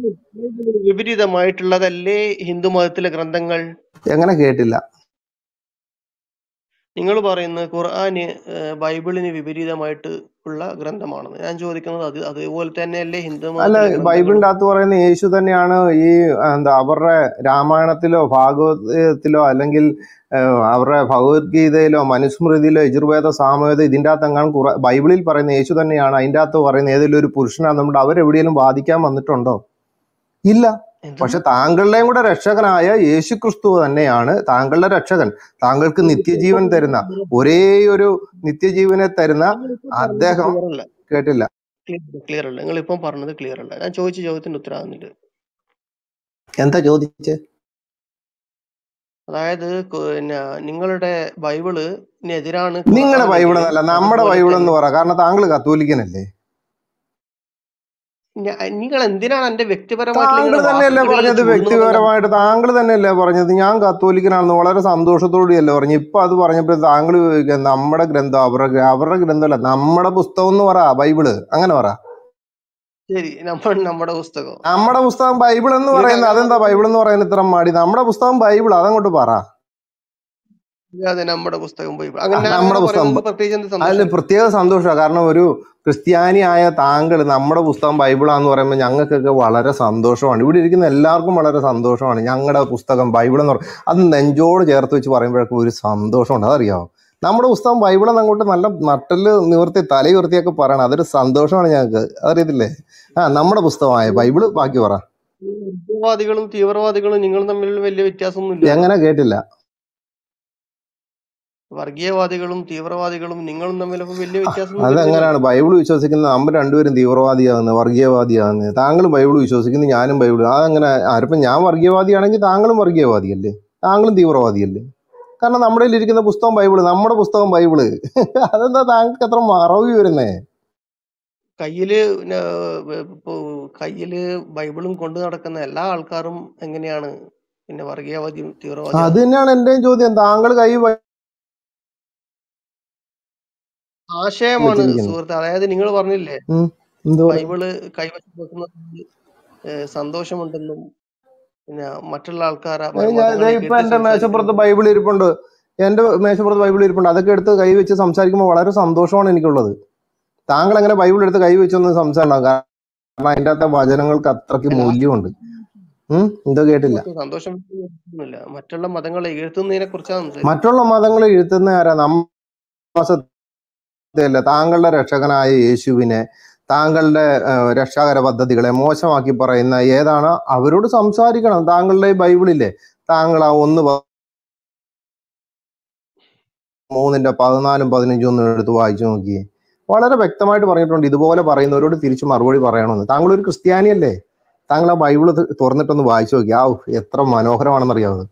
വിപരീതമായിട്ടുള്ളതല്ലേ ഹിന്ദു മതത്തിലെ ഗ്രന്ഥങ്ങൾ? എങ്ങനെ കേട്ടില്ല. നിങ്ങൾ പറയുന്നത് ഖുർആന് ബൈബിളിന് വിപരീതമായിട്ട് ഉള്ള ഗ്രന്ഥമാണെന്ന്. ഞാൻ ചോദിക്കുന്നത് അത് അതേപോലെ തന്നെയല്ലേ ഹിന്ദു അല്ല ബൈബിളിന്റെ അകത്ത് പറയുന്ന യേശു തന്നെയാണ് ഈ എന്താ അവരുടെ രാമായണത്തിലോ ഭാഗവതത്തിലോ അല്ലെങ്കിൽ അവരുടെ ഭഗവത്ഗീതയിലോ മനുസ്മൃതിയിലോ യജുർവേദ സാമവേദ ഇതിന്റെ അകത്ത് അങ്ങനെ ബൈബിളിൽ പറയുന്ന യേശു തന്നെയാണ് അതിന്റെ അകത്ത് പറയുന്ന ഏതെങ്കിലും ഒരു പുരുഷനാണെന്നുകൊണ്ട് അവരെവിടെയെങ്കിലും വാദിക്കാൻ വന്നിട്ടുണ്ടോ? ഇല്ല. പക്ഷെ താങ്കളുടെയും കൂടെ രക്ഷകനായ യേശു ക്രിസ്തു തന്നെയാണ് താങ്കളുടെ രക്ഷകൻ. താങ്കൾക്ക് നിത്യജീവൻ തരുന്ന ഒരേ ഒരു നിത്യജീവനെ തരുന്ന അദ്ദേഹം കേട്ടില്ല. ക്ലിയർ അല്ല നിങ്ങൾ ഇപ്പം പറഞ്ഞത് ക്ലിയർ അല്ല. ഞാൻ ചോദിച്ച ചോദ്യത്തിന്റെ ഉത്തരവാകുന്നില്ല എന്താ ചോദിച്ചേ? അതായത് പിന്നെ നിങ്ങളുടെ ബൈബിൾ എതിരാണ് നിങ്ങളുടെ ബൈബിൾ അല്ല എന്നല്ല നമ്മുടെ ബൈബിൾ എന്ന് പറ. കാരണം താങ്കൾ കത്തോലിക്കനല്ലേ? നിങ്ങൾ എന്തിനാണ് എന്റെ വ്യക്തിപരമായിട്ട് താങ്കൾ തന്നെയല്ലേ പറഞ്ഞത് വ്യക്തിപരമായിട്ട്. താങ്കൾ തന്നെയല്ലേ പറഞ്ഞത്? ഞാൻ കത്തോലിക്കനാണെന്ന് വളരെ സന്തോഷത്തോടെയല്ലേ പറഞ്ഞു ഇപ്പൊ അത് പറഞ്ഞപ്പോൾ താങ്കൾ നമ്മുടെ ഗ്രന്ഥം അവരുടെ അവരുടെ ഗ്രന്ഥമല്ല നമ്മുടെ പുസ്തകം എന്ന് പറ ബൈബിൾ. അങ്ങനെ പറ. ശരി നമ്മുടെ പുസ്തകം. നമ്മുടെ പുസ്തകം ബൈബിൾ എന്ന് പറയുന്നത് അതെന്താ ബൈബിൾ എന്ന് പറയുന്നത് ഇത്ര മാടി? നമ്മുടെ പുസ്തകം ബൈബിൾ അതങ്ങോട്ട് പറ. നമ്മുടെ പുസ്തകം ബൈബിൾ. അങ്ങനെ നമ്മുടെ പുസ്തകം അതിൽ പ്രത്യേക സന്തോഷമാണ്. കാരണം ഒരു ക്രിസ്ത്യാനിയായ താങ്കൾ നമ്മുടെ പുസ്തകം ബൈബിളാന്ന് പറയുമ്പോൾ ഞങ്ങൾക്കൊക്കെ വളരെ സന്തോഷമാണ്. ഇവിടെ ഇരിക്കുന്ന എല്ലാവർക്കും വളരെ സന്തോഷമാണ്. ഞങ്ങളുടെ പുസ്തകം ബൈബിൾ എന്ന് പറയുന്നത് അത് നെഞ്ചോട് ചേർത്ത് വെച്ച് പറയുമ്പോഴൊക്കെ ഒരു സന്തോഷമുണ്ട്. അതറിയാമോ നമ്മുടെ പുസ്തകം ബൈബിളെന്ന് അങ്ങോട്ട് നല്ല നട്ടൽ നിവർത്തി തലയുയർത്തിയൊക്കെ പറയണം. അതൊരു സന്തോഷമാണ് ഞങ്ങൾക്ക്. അറിയത്തില്ലേ ആ നമ്മുടെ പുസ്തകമായ ബൈബിൾ ബാക്കി പറ. ഈ തീവ്രവാദികളും നിങ്ങൾ തമ്മിൽ വലിയ വ്യത്യാസമൊന്നുമില്ല. എങ്ങനെ കേട്ടില്ല? വർഗീയവാദികളും തീവ്രവാദികളും നിങ്ങളും തമ്മിൽ വലിയ വ്യത്യാസം അതെങ്ങനെയാണ് ബൈബിൾ വിശ്വസിക്കുന്ന നമ്മൾ രണ്ടുപേരും തീവ്രവാദിയാകുന്നത് വർഗീയവാദിയാകുന്നത് താങ്കൾ ബൈബിൾ വിശ്വസിക്കുന്നു ഞാനും ബൈബിൾ. അതങ്ങനെ? ആരിപ്പം ഞാൻ വർഗീയവാദിയാണെങ്കിൽ താങ്കളും വർഗീയവാദിയല്ലേ? താങ്കളും തീവ്രവാദിയല്ലേ? കാരണം നമ്മുടെ ഇരിക്കുന്ന പുസ്തകം ബൈബിൾ നമ്മുടെ പുസ്തകം ബൈബിൾ. അതെന്താ താങ്കൾക്ക് എത്ര മറവി വരുന്നേ? കയ്യിൽ കയ്യിൽ ബൈബിളും കൊണ്ടു നടക്കുന്ന എല്ലാ ആൾക്കാരും എങ്ങനെയാണ്? പിന്നെ വർഗീയവാദിയും തീവ്രവാദി അത് തന്നെയാണ് എന്റെയും ചോദ്യം. താങ്കൾ കൈ ആശയമാണ് സുഹൃത്ത്. അതായത് നിങ്ങൾ പറഞ്ഞില്ലേ ബൈബിൾ കൈവശം വെക്കുന്നത് സന്തോഷമുണ്ടെന്നും പിന്നെ മറ്റുള്ള ആൾക്കാർ ഞാൻ ഇപ്പൊ എന്റെ മേശപ്പുറത്ത് ബൈബിൾ ഇരിപ്പുണ്ട്. എന്റെ മേശപ്പുറത്ത് ബൈബിൾ ഇരിപ്പുണ്ട്. അതൊക്കെ എടുത്ത് കൈ വെച്ച് സംസാരിക്കുമ്പോൾ വളരെ സന്തോഷമാണ് എനിക്കുള്ളത്. താങ്കൾ അങ്ങനെ ബൈബിൾ എടുത്ത് കൈ വെച്ചൊന്ന് സംസാരണം? കാരണം അതിന്റെ അകത്തെ വചനങ്ങൾക്ക് അത്രയ്ക്ക് മൂല്യമുണ്ട്. എന്തോ കേട്ടില്ല. സന്തോഷം മറ്റുള്ള മതങ്ങളെ എഴുത്തുന്നതിനെ കുറിച്ചാണ് മറ്റുള്ള മതങ്ങളെ എഴുത്തുന്ന ആരാ? നമ്മല്ല താങ്കളുടെ രക്ഷകനായ യേശുവിനെ താങ്കളുടെ രക്ഷാകര പദ്ധതികളെ മോശമാക്കി പറയുന്ന ഏതാണ്? അവരോട് സംസാരിക്കണം. താങ്കളുടെ ബൈബിളില്ലേ? താങ്കൾ ആ ഒന്ന് മൂന്നിന്റെ പതിനാലും പതിനഞ്ചും ഒന്നും എടുത്ത് വായിച്ചു നോക്കിയേ. വളരെ വ്യക്തമായിട്ട് പറഞ്ഞിട്ടുണ്ട്. ഇതുപോലെ പറയുന്നവരോട് തിരിച്ച് മറുപടി പറയണമെന്ന്. താങ്കൾ ഒരു ക്രിസ്ത്യാനിയല്ലേ? താങ്കൾ ആ ബൈബിൾ തുറന്നിട്ടൊന്ന് വായിച്ചു നോക്കി ആ എത്ര മനോഹരമാണെന്നറിയാവുന്നത്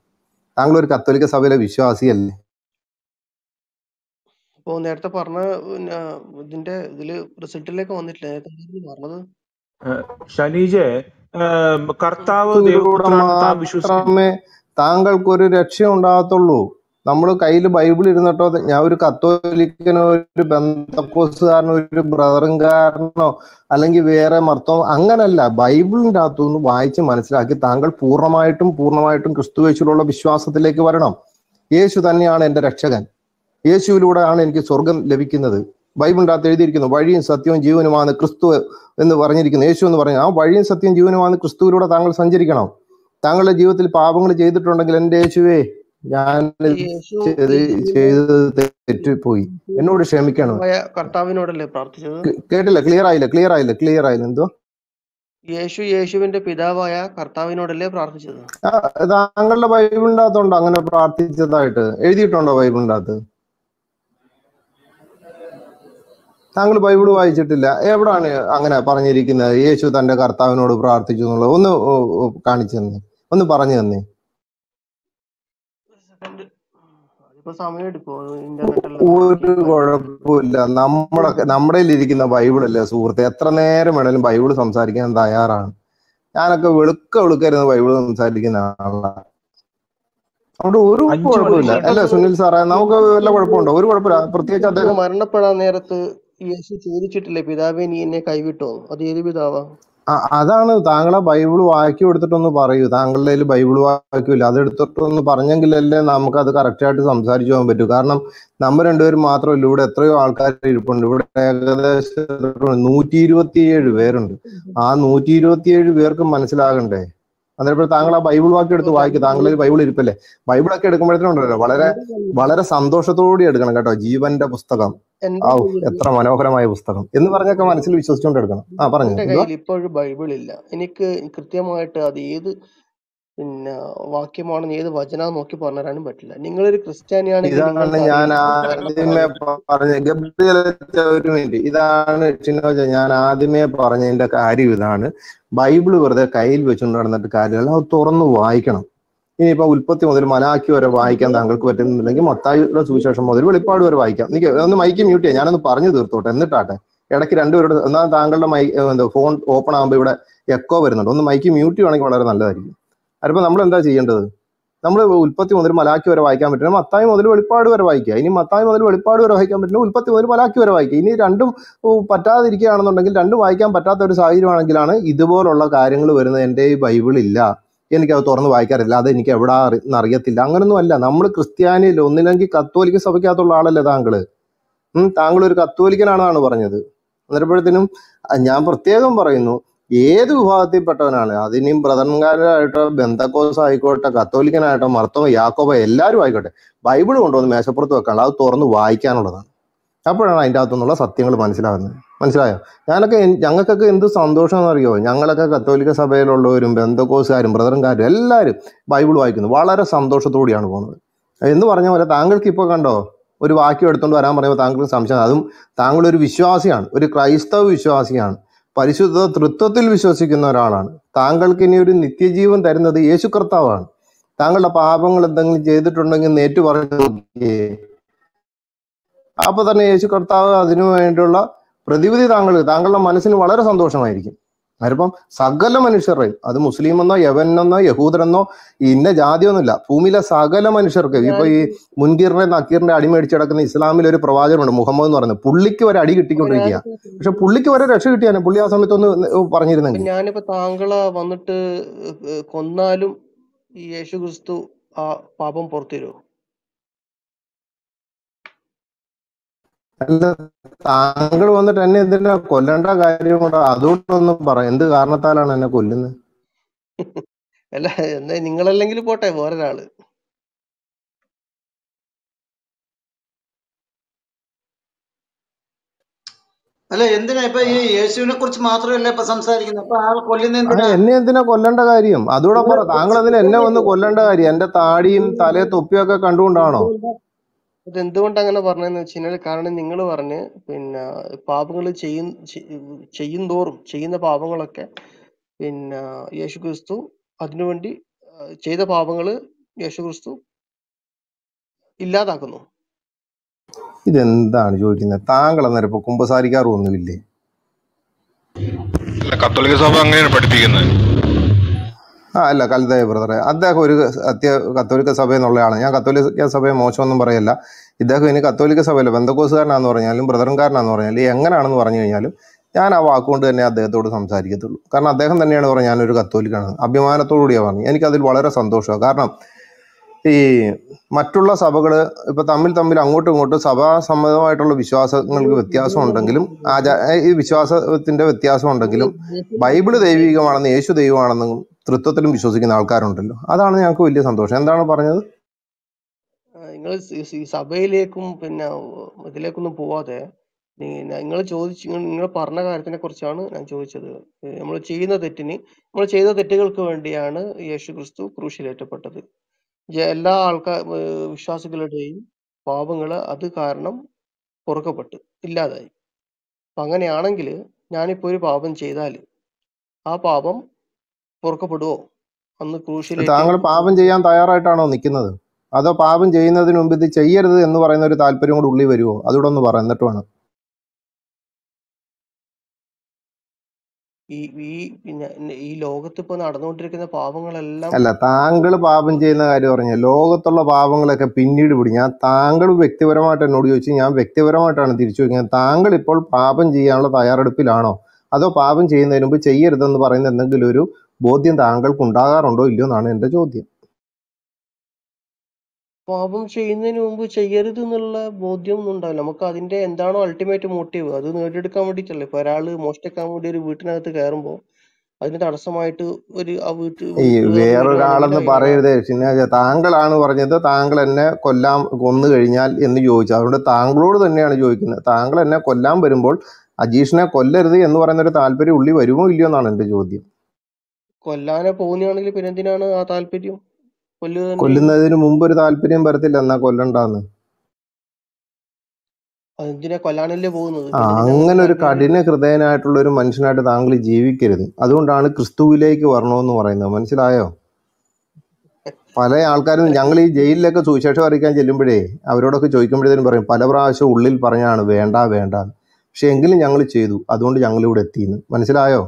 താങ്കൾ ഒരു കത്തോലിക്ക സഭയിലെ വിശ്വാസിയല്ലേ? ഇപ്പൊ നേരത്തെ പറഞ്ഞ പിന്നെ ഇതിന്റെ ഇതിൽ റിസൾട്ടിലേക്ക് വന്നിട്ടില്ല? നേരത്തെ എന്തായിരുന്നു പറഞ്ഞത്? ഏഹ് ഷനീജെ ഏഹ് കർത്താവ് ഇതിലൂടെ ദൈവപുത്രനാണെന്ന് താൻ വിശ്വസിക്കുന്നു മാത്രമേ താങ്കൾക്കൊരു രക്ഷ ഉണ്ടാകത്തുള്ളൂ. നമ്മൾ കയ്യിൽ ബൈബിൾ ഇരുന്നിട്ടോ ഞാൻ ഒരു കത്തോലിക്കനോ ഒരു ബന്ധക്കോസുകാരനോ ഒരു ബ്രദറും ബ്രദറുകാരനോ അല്ലെങ്കിൽ വേറെ മർത്തോ അങ്ങനല്ല. ബൈബിളിന്റെ അകത്തുനിന്ന് വായിച്ച് മനസ്സിലാക്കി താങ്കൾ പൂർണമായിട്ടും പൂർണമായിട്ടും ക്രിസ്തു യേശുവിലുള്ള വിശ്വാസത്തിലേക്ക് വരണം. യേശു തന്നെയാണ് എന്റെ രക്ഷകൻ. യേശുവിലൂടെയാണ് എനിക്ക് സ്വർഗം ലഭിക്കുന്നത്. ബൈബിൾ അകത്ത് എഴുതിയിരിക്കുന്നു വഴിയും സത്യവും ജീവനുമാണ് ക്രിസ്തു എന്ന് പറഞ്ഞിരിക്കുന്നു. യേശു എന്ന് പറഞ്ഞു ആ വഴിയും സത്യം ജീവനുമാണ് ക്രിസ്തുവിലൂടെ താങ്കൾ സഞ്ചരിക്കണം. താങ്കളുടെ ജീവിതത്തിൽ പാപങ്ങൾ ചെയ്തിട്ടുണ്ടെങ്കിൽ എന്റെ യേശുവേ ഞാൻ ചെയ്തത് തെറ്റിപ്പോയി. എന്നോട് ക്ഷമിക്കണം. കർത്താവിനോടല്ലേ പ്രാർത്ഥിച്ചത്? കേട്ടില്ല ക്ലിയർ ആയില്ല ക്ലിയർ ആയില്ല ക്ലിയർ ആയില്ല. എന്തോ? യേശു യേശുവിന്റെ പിതാവായ കർത്താവിനോടല്ലേ പ്രാർത്ഥിച്ചത്? താങ്കളുടെ ബൈബിളിന്റെ അകത്തുണ്ടോ അങ്ങനെ പ്രാർത്ഥിച്ചതായിട്ട്? എഴുതിയിട്ടുണ്ടോ ബൈബിളിന്റെ അകത്ത്? താങ്കൾ ബൈബിൾ വായിച്ചിട്ടില്ല. എവിടാണ് അങ്ങനെ പറഞ്ഞിരിക്കുന്നത്? യേശു തന്റെ കർത്താവിനോട് പ്രാർത്ഥിച്ചു എന്നുള്ളത്. ഒന്ന് കാണിച്ചു തന്നെ. ഒന്ന് പറഞ്ഞു തന്നെ. ഒരു കുഴപ്പമില്ല. നമ്മുടെ നമ്മുടെ ഇരിക്കുന്ന ബൈബിളല്ലേ സുഹൃത്തെ? എത്ര നേരം വേണേലും ബൈബിൾ സംസാരിക്കാൻ തയ്യാറാണ്. ഞാനൊക്കെ വെളുക്ക വെളുക്കായിരുന്നു ബൈബിൾ സംസാരിക്കുന്ന ആളാണ് അവിടെ ഒരു കുഴപ്പമില്ല. അല്ല സുനിൽ സാറേ നമുക്ക് വല്ല കുഴപ്പമുണ്ടോ? ഒരു കുഴപ്പമില്ല. പ്രത്യേകിച്ച് അദ്ദേഹം മരണപ്പെടാൻ നേരത്ത് യേശു ചോദിച്ചിട്ടില്ലേ പിതാവേ നീ എന്നെ കൈവിട്ടോ? അത് ഏത് പിതാവാ? അതാണ് താങ്കളെ ബൈബിൾ വായിക്കി എടുത്തിട്ടൊന്ന് പറയൂ. താങ്കളുടെ കയ്യിൽ ബൈബിൾ വായിക്കില്ല അത് എടുത്തിട്ടൊന്ന് പറഞ്ഞെങ്കിലല്ലേ നമുക്ക് അത് കറക്റ്റായിട്ട് സംസാരിച്ചു പോകാൻ പറ്റൂ. കാരണം നമ്മൾ രണ്ടുപേരും മാത്രമല്ല ഇവിടെ എത്രയോ ആൾക്കാർ ഇരിപ്പുണ്ട്. ഇവിടെ ഏകദേശം നൂറ്റി ഇരുപത്തിയേഴ് പേരുണ്ട്. ആ നൂറ്റി ഇരുപത്തിയേഴ് പേർക്ക് മനസ്സിലാകണ്ടേ? അന്നേരപ്പോൾ താങ്കൾ ആ ബൈബിൾ വാക്ക് എടുത്ത് വായിക്കുക താങ്കൾ ബൈബിൾ ഇരിപ്പല്ലേ? ബൈബിളൊക്കെ ഒക്കെ ഉണ്ടല്ലോ. വളരെ വളരെ സന്തോഷത്തോടെ എടുക്കണം കേട്ടോ. ജീവന്റെ പുസ്തകം. ആ എത്ര മനോഹരമായ പുസ്തകം. എന്ന് പറഞ്ഞൊക്കെ മനസ്സിൽ വിശ്വസിച്ചുകൊണ്ട് എടുക്കണം. ആ പറഞ്ഞു. ഇപ്പോഴും ബൈബിൾ ഇല്ല എനിക്ക് കൃത്യമായിട്ട് അത് ഏത് പിന്നെ വാക്യമാണെന്ന് ഏത് വചന നോക്കി പറഞ്ഞു പറ്റില്ല. നിങ്ങളൊരു ക്രിസ്ത്യാനിയാണ് ഇതാണ് ഞാൻ ആദ്യമേ പറഞ്ഞ ഗബ്രിയേൽ ഒരു മിനിറ്റ്. ഇതാണ് ഞാൻ ആദ്യമേ പറഞ്ഞതിന്റെ കാര്യം ഇതാണ്. ബൈബിൾ വെറുതെ കയ്യിൽ വെച്ചുകൊണ്ട് നടന്നിട്ട് കാര്യമല്ല. അത് തുറന്ന് വായിക്കണം. ഇനിയിപ്പോ ഉൽപ്പത്തി മുതൽ മലാക്കി വരെ വായിക്കാൻ താങ്കൾക്ക് പറ്റുന്നില്ലെങ്കിൽ മത്തായിയുടെ സുവിശേഷം മുതൽ വെളിപ്പാട് വരെ വായിക്കാം. എനിക്ക് ഒന്ന് മൈക്ക് മ്യൂട്ട് ചെയ്യാം. ഞാനൊന്ന് പറഞ്ഞു തീർത്തോട്ടെ. എന്നിട്ടാട്ടെ. ഇടയ്ക്ക് രണ്ടുപേരോട് എന്നാൽ താങ്കളുടെ മൈ എന്താ ഫോൺ ഓപ്പൺ ആകുമ്പോൾ ഇവിടെ എക്കോ വരുന്നുണ്ട്. ഒന്ന് മൈക്ക് മ്യൂട്ട് ചെയ്യുവാണെങ്കിൽ വളരെ നല്ലതായിരിക്കും. അതിപ്പോ നമ്മൾ എന്താ ചെയ്യേണ്ടത്? നമ്മൾ ഉൽപ്പത്തി മുതൽ മലാക്കി വരെ വായിക്കാൻ പറ്റുന്ന മത്തായി മുതൽ വെളിപ്പാട് വരെ വായിക്കുക. ഇനി മത്തായി മുതൽ വെളിപ്പാട് വരെ വായിക്കാൻ പറ്റുന്ന ഉൽപ്പത്തി മുതൽ മലാക്കി വരെ വായിക്കുക. ഇനി രണ്ടും പറ്റാതിരിക്കുകയാണെന്നുണ്ടെങ്കിൽ രണ്ടും വായിക്കാൻ പറ്റാത്ത ഒരു സാഹചര്യമാണെങ്കിലാണ് ഇതുപോലുള്ള കാര്യങ്ങൾ വരുന്നത്. എന്റെ ഈ ബൈബിൾ ഇല്ല. എനിക്കത് തുറന്ന് വായിക്കാറില്ല. അത് എനിക്ക് എവിടെ അറി അറിയത്തില്ല. അങ്ങനൊന്നും അല്ല. നമ്മൾ ക്രിസ്ത്യാനിയിൽ ഒന്നില്ലെങ്കിൽ കത്തോലിക്ക സഭയ്ക്കകത്തുള്ള ആളല്ലേ താങ്കൾ താങ്കൾ ഒരു കത്തോലിക്കനാണെന്നാണ് പറഞ്ഞത്. അന്നേരപ്പോഴത്തേനും ഞാൻ പ്രത്യേകം പറയുന്നു. ഏത് വിഭാഗത്തിൽപ്പെട്ടവനാണ്? അതിനും പ്രധാനകാരായിട്ടോ ബന്ധക്കോസ് ആയിക്കോട്ടെ കത്തോലിക്കനായിട്ടോ മർത്തോ യാക്കോബ എല്ലാവരും ആയിക്കോട്ടെ ബൈബിൾ കൊണ്ടുവന്ന് മേശപ്പുറത്ത് വെക്കാനുള്ള അത് തുറന്ന് വായിക്കാനുള്ളതാണ്. അപ്പോഴാണ് അതിന്റെ അകത്തുനിന്നുള്ള സത്യങ്ങൾ മനസ്സിലാകുന്നത്. മനസ്സിലായോ? ഞാനൊക്കെ ഞങ്ങൾക്കൊക്കെ എന്ത് സന്തോഷമെന്ന് അറിയോ ഞങ്ങളൊക്കെ കത്തോലിക്ക സഭയിലുള്ളവരും ബന്ധക്കോസുകാരും ബ്രദറുകാരും എല്ലാവരും ബൈബിൾ വായിക്കുന്നു. വളരെ സന്തോഷത്തോടെയാണ് പോകുന്നത്. എന്ന് പറഞ്ഞ പോലെ താങ്കൾക്ക് ഇപ്പോൾ കണ്ടോ? ഒരു വാക്യം എടുത്തുകൊണ്ട് വരാൻ പറയുമ്പോൾ താങ്കൾക്ക് സംശയം. അതും താങ്കളൊരു വിശ്വാസിയാണ്. ഒരു ക്രൈസ്തവ വിശ്വാസിയാണ്. പരിശുദ്ധ തൃത്വത്തിൽ വിശ്വസിക്കുന്ന ഒരാളാണ്. താങ്കൾക്ക് ഇനി ഒരു നിത്യജീവൻ തരുന്നത് യേശു കർത്താവാണ്. താങ്കളുടെ പാപങ്ങൾ എന്തെങ്കിലും ചെയ്തിട്ടുണ്ടെങ്കിൽ നേറ്റു പറഞ്ഞു അപ്പൊ തന്നെ യേശു കർത്താവ് അതിനു വേണ്ടിയുള്ള പ്രതിവിധി താങ്കൾ താങ്കളുടെ മനസ്സിന് വളരെ സന്തോഷമായിരിക്കും. അതിപ്പം സകല മനുഷ്യരെയും അത് മുസ്ലിം എന്നോ യവനെന്നോ യഹൂദരെന്നോ ഇന്ന ജാതിയൊന്നുമില്ല. ഭൂമിയിലെ സകല മനുഷ്യർക്ക് ഇപ്പൊ ഈ മുൻകീറിന്റെ നക്കീറിന്റെ അടി കിടക്കുന്ന ഇസ്ലാമിൽ ഒരു പ്രവാചകനുണ്ട് മുഹമ്മദ് എന്ന് പറയുന്നത്. പുള്ളിക്ക് വരെ അടി കിട്ടിക്കൊണ്ടിരിക്കുക പക്ഷെ പുള്ളിക്ക് വരെ രക്ഷ കിട്ടിയാണ് പുള്ളി ആ സമയത്ത് ഒന്ന് പറഞ്ഞിരുന്നെങ്കിൽ. ഞാനിപ്പോ താങ്കളെ വന്നിട്ട് കൊന്നാലും യേശു ക്രിസ്തു ആ പാപം പുറത്തു തരുമോ അല്ല താങ്കൾ വന്നിട്ട് എന്നെ എന്തിനാ കൊല്ലേണ്ട കാര്യം കൊണ്ട് അതുകൊണ്ടൊന്നും പറ. എന്ത് കാരണത്താലാണ് എന്നെ കൊല്ലുന്നത് അല്ല എന്നാ നിങ്ങളല്ലെങ്കിൽ പോട്ടെ വേറൊരാൾ. അല്ല എന്തിനാ ഇപ്പൊ ഈ യേശുവിനെ കുറിച്ച് മാത്രമല്ല ഇപ്പൊ സംസാരിക്കുന്നത് അപ്പൊ ആൾ കൊല്ലുന്ന എന്തിനാ? എന്നെ എന്തിനാ കൊല്ലേണ്ട കാര്യം? അതുകൂടെ പറ. താങ്കൾ അതിന് എന്നെ വന്ന് കൊല്ലേണ്ട കാര്യം. എന്റെ താടിയും തലയെ തൊപ്പിയൊക്കെ കണ്ടുകൊണ്ടാണോ? ഇത് എന്തുകൊണ്ട് അങ്ങനെ പറഞ്ഞെന്ന് വെച്ച് കഴിഞ്ഞാൽ കാരണം നിങ്ങൾ പറഞ്ഞ് പിന്നെ പാപങ്ങൾ ചെയ്യും ചെയ്യും തോറും ചെയ്യുന്ന പാപങ്ങളൊക്കെ പിന്നെ യേശു ക്രിസ്തു അതിനുവേണ്ടി ചെയ്ത പാപങ്ങൾ യേശു ക്രിസ്തു ഇല്ലാതാക്കുന്നു. ഇതെന്താണ് ചോദിക്കുന്നത്? താങ്കൾ അന്നേരം ഇപ്പൊ കുമ്പസാരിക്കാറൊന്നുമില്ലേ? അല്ല കത്തോലിക്ക സഭ അങ്ങനെയാണ് പഠിപ്പിക്കുന്നത്. ആ അല്ല കൽദയ ബ്രദറെ. അദ്ദേഹം ഒരു അത്യ കത്തോലിക്ക സഭ എന്നുള്ളതാണ് ഞാൻ കത്തോലിക്ക സഭയെ മോശമൊന്നും പറയല്ല. ഇദ്ദേഹം ഇനി കത്തോലിക്ക സഭയിലെ ബന്ധക്കോസുകാരനാന്ന് പറഞ്ഞാലും ബ്രദറുകാരനാന്ന് പറഞ്ഞാലും എങ്ങനെയാണെന്ന് പറഞ്ഞു കഴിഞ്ഞാലും ഞാൻ ആ വാക്കുകൊണ്ട് തന്നെ അദ്ദേഹത്തോട് സംസാരിക്കത്തുള്ളൂ. കാരണം അദ്ദേഹം തന്നെയാണ് പറഞ്ഞത് ഞാനൊരു കത്തോലിക്കാണ്. അഭിമാനത്തോടുകൂടിയാണ് പറഞ്ഞു എനിക്കതിൽ വളരെ സന്തോഷമാണ് കാരണം ഈ മറ്റുള്ള സഭകൾ ഇപ്പൊ തമ്മിൽ തമ്മിൽ അങ്ങോട്ടും ഇങ്ങോട്ടും സഭാസമ്മതമായിട്ടുള്ള വിശ്വാസങ്ങൾക്ക് വ്യത്യാസം ഉണ്ടെങ്കിലും ആചാ ഈ വിശ്വാസത്തിന്റെ വ്യത്യാസം ഉണ്ടെങ്കിലും ബൈബിൾ ദൈവികമാണെന്ന് യേശു ദൈവമാണെന്നും തൃത്വത്തിലും വിശ്വസിക്കുന്ന ആൾക്കാരുണ്ടല്ലോ. അതാണ് ഞങ്ങൾക്ക് വലിയ സന്തോഷം. എന്താണ് പറഞ്ഞത്? നിങ്ങൾ സഭയിലേക്കും പിന്നെ ഇതിലേക്കൊന്നും പോവാതെ നിങ്ങൾ ചോദിച്ചു നിങ്ങൾ പറഞ്ഞ കാര്യത്തിനെ കുറിച്ചാണ് ഞാൻ ചോദിച്ചത്. നമ്മൾ ചെയ്യുന്ന തെറ്റിന് നമ്മൾ ചെയ്ത തെറ്റുകൾക്ക് വേണ്ടിയാണ് യേശു ക്രിസ്തു ക്രൂശിലേറ്റപ്പെട്ടത് എല്ലാ ആൾക്കാർ വിശ്വാസികളുടെയും പാപങ്ങൾ അത് കാരണം പൊറുക്കപ്പെട്ടു ഇല്ലാതായി. അപ്പൊ അങ്ങനെയാണെങ്കിൽ ഞാനിപ്പോ ഒരു പാപം ചെയ്താൽ ആ പാപം പൊറുക്കപ്പെടുവോ? അന്ന് ക്രൂശിൽ താങ്കൾ പാപം ചെയ്യാൻ തയ്യാറായിട്ടാണോ നിൽക്കുന്നത്? അതോ പാപം ചെയ്യുന്നതിന് മുമ്പ് ഇത് ചെയ്യരുത് എന്ന് പറയുന്ന ഒരു താല്പര്യം കൂടെ ഉള്ളിൽ വരുമോ അതുകൂടെ ഒന്ന് പറ എന്നിട്ട് വേണം. ഈ ഈ പിന്നെ ഈ ലോകത്ത് ഇപ്പൊ നടന്നുകൊണ്ടിരിക്കുന്ന പാപങ്ങളെല്ലാം അല്ല താങ്കൾ പാപം ചെയ്യുന്ന കാര്യം പറഞ്ഞ. ലോകത്തുള്ള പാപങ്ങളൊക്കെ പിന്നീട് പിടി. ഞാൻ താങ്കൾ വ്യക്തിപരമായിട്ട് എന്നോട് ചോദിച്ചു. ഞാൻ വ്യക്തിപരമായിട്ടാണ് തിരിച്ചു ചോദിക്കുന്നത്. താങ്കൾ ഇപ്പോൾ പാപം ചെയ്യാനുള്ള തയ്യാറെടുപ്പിലാണോ? അതോ പാപം ചെയ്യുന്നതിന് മുമ്പ് ചെയ്യരുതെന്ന് പറയുന്ന എന്തെങ്കിലും ഒരു ബോധ്യം താങ്കൾക്ക് ഉണ്ടാകാറുണ്ടോ ഇല്ലയോ എന്നാണ് എന്റെ ചോദ്യം. പാപം ചെയ്യുന്നതിന് മുമ്പ് ചെയ്യരുത് എന്നുള്ള ബോധ്യമൊന്നും ഉണ്ടാവില്ല. നമുക്ക് അതിന്റെ എന്താണോ അൾട്ടിമേറ്റ് മോട്ടീവ് അത് നേടിയെടുക്കാൻ വേണ്ടിയിട്ടല്ലേ. ഇപ്പൊ ഒരാൾ മോഷ്ടിക്കാൻ വേണ്ടി ഒരു വീട്ടിനകത്ത് കയറുമ്പോൾ അതിന് തടസ്സമായിട്ട് ഒരു ആ വീട്ട് ഈ വീട്ടുകാർ വേറൊരാളെന്ന് പറയരുതേ. പിന്നെ താങ്കളാണ് പറഞ്ഞത്. താങ്കൾ എന്നെ കൊല്ലാൻ കൊന്നു കഴിഞ്ഞാൽ എന്ന് ചോദിച്ചു. അതുകൊണ്ട് താങ്കളോട് തന്നെയാണ് ചോദിക്കുന്നത്. താങ്കൾ എന്നെ കൊല്ലാൻ വരുമ്പോൾ അജീഷിനെ കൊല്ലരുത് എന്ന് പറയുന്ന ഒരു താല്പര്യം ഉള്ളി വരുമോ ഇല്ലയോ എന്നാണ് എന്റെ ചോദ്യം. കൊല്ലാനെ പോകുന്നതാണെങ്കിൽ പിന്നെ എന്തിനാണ് ആ താല്പര്യം? കൊല്ലുന്നതിന് മുമ്പ് ഒരു താല്പര്യം വരത്തില്ല എന്നാ കൊല്ലണ്ടാന്ന്. അങ്ങനെ ഒരു കഠിന ഹൃദയനായിട്ടുള്ള ഒരു മനുഷ്യനായിട്ട് താങ്കൾ ജീവിക്കരുത്. അതുകൊണ്ടാണ് ക്രിസ്തുവിലേക്ക് വരണമെന്ന് പറയുന്നത്. മനസ്സിലായോ? പല ആൾക്കാരും ഞങ്ങൾ ഈ ജയിലിലൊക്കെ സുവിശേഷം അറിയിക്കാൻ ചെല്ലുമ്പോഴേ അവരോടൊക്കെ ചോദിക്കുമ്പോഴത്തേനും പറയും പല പ്രാവശ്യം ഉള്ളിൽ പറഞ്ഞാണ് വേണ്ട വേണ്ട. പക്ഷെ എങ്കിലും ഞങ്ങൾ ചെയ്തു. അതുകൊണ്ട് ഞങ്ങൾ ഇവിടെ എത്തിയെന്ന്. മനസ്സിലായോ?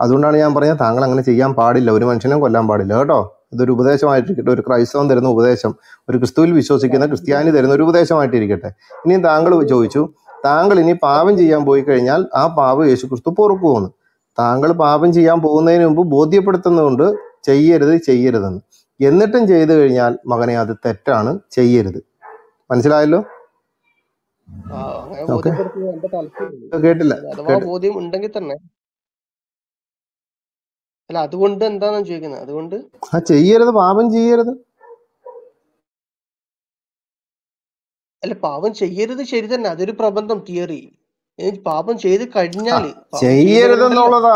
അതുകൊണ്ടാണ് ഞാൻ പറഞ്ഞത് താങ്കൾ അങ്ങനെ ചെയ്യാൻ പാടില്ല. ഒരു മനുഷ്യനെ കൊല്ലാൻ പാടില്ല. കേട്ടോ? ഇതൊരു ഉപദേശമായിട്ടിരിക്കട്ടെ. ഒരു ക്രൈസ്തവൻ തരുന്ന ഉപദേശം. ഒരു ക്രിസ്തുവിൽ വിശ്വസിക്കുന്ന ക്രിസ്ത്യാനി തരുന്ന ഒരു ഉപദേശമായിട്ടിരിക്കട്ടെ. ഇനിയും താങ്കൾ ചോദിച്ചു താങ്കൾ ഇനി പാപം ചെയ്യാൻ പോയി കഴിഞ്ഞാൽ ആ പാപം യേശു ക്രിസ്തു പൊറുക്കുമെന്ന്. താങ്കൾ പാപം ചെയ്യാൻ പോകുന്നതിന് മുമ്പ് ബോധ്യപ്പെടുത്തുന്നതുകൊണ്ട് ചെയ്യരുത് ചെയ്യരുതെന്ന്. എന്നിട്ടും ചെയ്തു കഴിഞ്ഞാൽ മകനെ അത് തെറ്റാണ് ചെയ്യരുത്. മനസ്സിലായല്ലോ? കേട്ടില്ല. ബോധ്യം ഉണ്ടെങ്കിൽ തന്നെ അല്ല അതുകൊണ്ട് എന്താണെന്ന് ചോദിക്കുന്നത് അതുകൊണ്ട് ആ ചെയ്യരുത് പാപം ചെയ്യരുത്. അല്ല പാപം ചെയ്യരുത് ശരി തന്നെ. അതൊരു പ്രബന്ധം തിയറി. പാപം ചെയ്ത് കഴിഞ്ഞാൽ ചെയ്യരുതെന്നുള്ളത്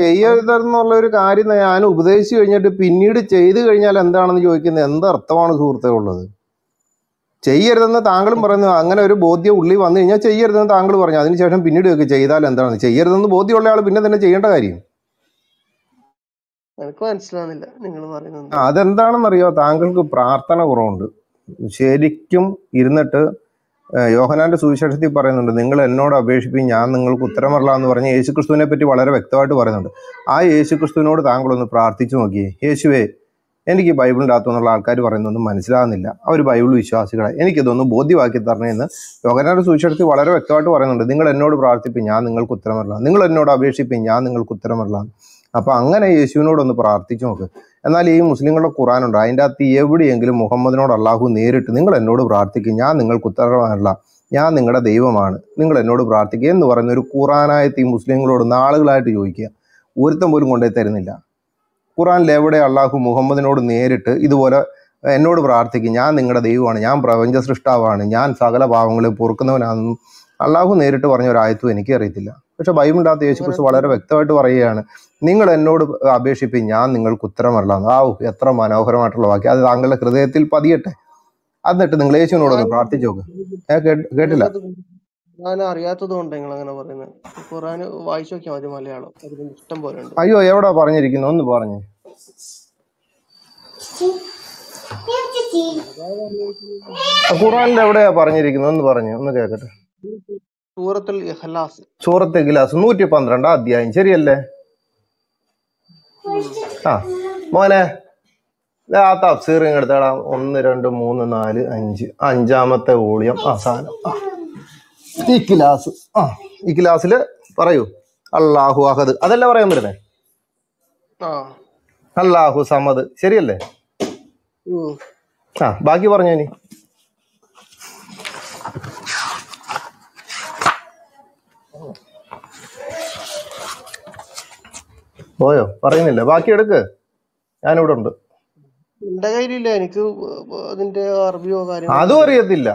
ചെയ്യരുതെന്നുള്ള ഒരു കാര്യം ഞാൻ ഉപദേശിച്ചു കഴിഞ്ഞിട്ട് പിന്നീട് ചെയ്തു കഴിഞ്ഞാൽ എന്താണെന്ന് ചോദിക്കുന്നത് എന്തർത്ഥമാണ് സുഹൃത്തെ ഉള്ളത്? ചെയ്യരുതെന്ന് താങ്കളും പറയുന്നു അങ്ങനെ ഒരു ബോധ്യം ഉള്ളി വന്നു കഴിഞ്ഞാൽ ചെയ്യരുതെന്ന് താങ്കൾ പറഞ്ഞു. അതിനുശേഷം പിന്നീട് ചെയ്താൽ എന്താണ്? ചെയ്യരുതെന്ന് ബോധ്യമുള്ള ആൾ പിന്നെ തന്നെ ചെയ്യേണ്ട കാര്യം. എനിക്ക് മനസ്സിലാവുന്നില്ല നിങ്ങൾ പറയുന്നത്. അതെന്താണെന്നറിയോ? താങ്കൾക്ക് പ്രാർത്ഥന കുറവുണ്ട്. ശരിക്കും ഇരുന്നിട്ട് യോഹനാന്റെ സുവിശേഷത്തിൽ പറയുന്നുണ്ട് നിങ്ങൾ എന്നോട് അപേക്ഷിപ്പിൻ ഞാൻ നിങ്ങൾക്ക് ഉത്തരമല്ല എന്ന് പറഞ്ഞ് യേശുക്രിസ്തുവിനെ പറ്റി വളരെ വ്യക്തമായിട്ട് പറയുന്നുണ്ട്. ആ യേശുക്രിസ്തുവിനോട് താങ്കളൊന്ന് പ്രാർത്ഥിച്ചു നോക്കിയേ. യേശുവേ എനിക്ക് ബൈബിളിന്റെ അകത്തുനിന്നുള്ള ആൾക്കാർ പറയുന്നൊന്നും മനസ്സിലാകുന്നില്ല അവർ ബൈബിൾ വിശ്വാസികളെ. എനിക്കിതൊന്ന് ബോധ്യമാക്കി തരണമെന്ന് യോഹനാന്റെ സുവിശേഷത്തിൽ വളരെ വ്യക്തമായിട്ട് പറയുന്നുണ്ട്. നിങ്ങൾ എന്നോട് പ്രാർത്ഥിപ്പിൻ ഞാൻ നിങ്ങൾക്ക് ഉത്തരമല്ല നിങ്ങൾ എന്നോട് അപേക്ഷിപ്പിൻ ഞാൻ നിങ്ങൾക്ക് ഉത്തരമല്ല അപ്പോൾ അങ്ങനെ യേശുവിനോടൊന്ന് പ്രാർത്ഥിച്ചു നോക്ക്. എന്നാൽ ഈ മുസ്ലിങ്ങളുടെ ഖുറാനുണ്ട് അതിന്റെ അകത്ത് എവിടെയെങ്കിലും മുഹമ്മദിനോട് അള്ളാഹു നേരിട്ട് നിങ്ങൾ എന്നോട് പ്രാർത്ഥിക്കും. ഞാൻ നിങ്ങൾക്ക് ഉത്തരവാനുള്ള ഞാൻ നിങ്ങളുടെ ദൈവമാണ്. നിങ്ങൾ എന്നോട് പ്രാർത്ഥിക്കുക എന്ന് പറയുന്ന ഒരു ഖുറാനായത്ത് ഈ മുസ്ലിങ്ങളോട് നാളുകളായിട്ട് ചോദിക്കുക. ഒരുത്തം പോലും കൊണ്ടേ തരുന്നില്ല. ഖുറാനിൽ എവിടെ അള്ളാഹു മുഹമ്മദിനോട് നേരിട്ട് ഇതുപോലെ എന്നോട് പ്രാർത്ഥിക്കും. ഞാൻ നിങ്ങളുടെ ദൈവമാണ്. ഞാൻ പ്രപഞ്ച സൃഷ്ടാവാണ്. ഞാൻ സകല പാവങ്ങളെ പൊറുക്കുന്നവനാണെന്നും അള്ളാഹു നേരിട്ട് പറഞ്ഞ ഒരു ആയത്തും എനിക്ക് അറിയത്തില്ല പക്ഷെ ഭയമില്ലാത്ത യേശുക്രിസ്തു വളരെ വ്യക്തമായിട്ട് പറയുകയാണ് നിങ്ങൾ എന്നോട് അപേക്ഷിപ്പിൻ ഞാൻ നിങ്ങൾക്ക് ഉത്തരമല്ല ആ എത്ര മനോഹരമായിട്ടുള്ള വാക്യം. അത് താങ്കളുടെ ഹൃദയത്തിൽ പതിയട്ടെ. എന്നിട്ട് നിങ്ങൾ യേശുവിനോടൊന്ന് പ്രാർത്ഥിച്ചു നോക്ക്. ഏ, കേട്ടില്ല. ഞാൻ അറിയാത്തത് കൊണ്ട് നിങ്ങൾ അങ്ങനെ പറയുന്നത്. ഖുറാൻ വായിച്ചു നോക്കിയാൽ മതി മലയാളം. ഇഷ്ടം പോലെ ഉണ്ട്. അയ്യോ എവിടെ പറഞ്ഞിരിക്കുന്നു? ഒന്ന് പറഞ്ഞു. ഖുറാനിൽ എവിടെയാ പറഞ്ഞിരിക്കുന്നു? ഒന്ന് പറഞ്ഞു ഒന്ന് കേൾക്കട്ടെ സൂറത്തുൽ ഇഖ്ലാസ്. സൂറത്ത് ഇഖ്ലാസ് നൂറ്റി പന്ത്രണ്ടാം അധ്യായം. ശരിയല്ലേ? ആ മോനെ ആ തഫ്സീർ എടുത്തടാ. ഒന്ന് രണ്ട് മൂന്ന് നാല് അഞ്ച്. അഞ്ചാമത്തെ വോളിയം ആ സാധനം ആ ഇഖ്ലാസ്. ആ ഇഖ്ലാസിൽ പറയൂ. അള്ളാഹു അഹദ്. അതല്ല പറയാൻ വരുന്നേ? അള്ളാഹു സമദ്. ശരിയല്ലേ? ആ ബാക്കി പറഞ്ഞു ഇനി. പോയോ? പറയുന്നില്ല. ബാക്കി എടുക്ക്. ഞാനിവിടെ ഉണ്ട്. എന്റെ കയ്യിലില്ല. എനിക്ക് അതിന്റെ അറബിയോ അതും അറിയത്തില്ല.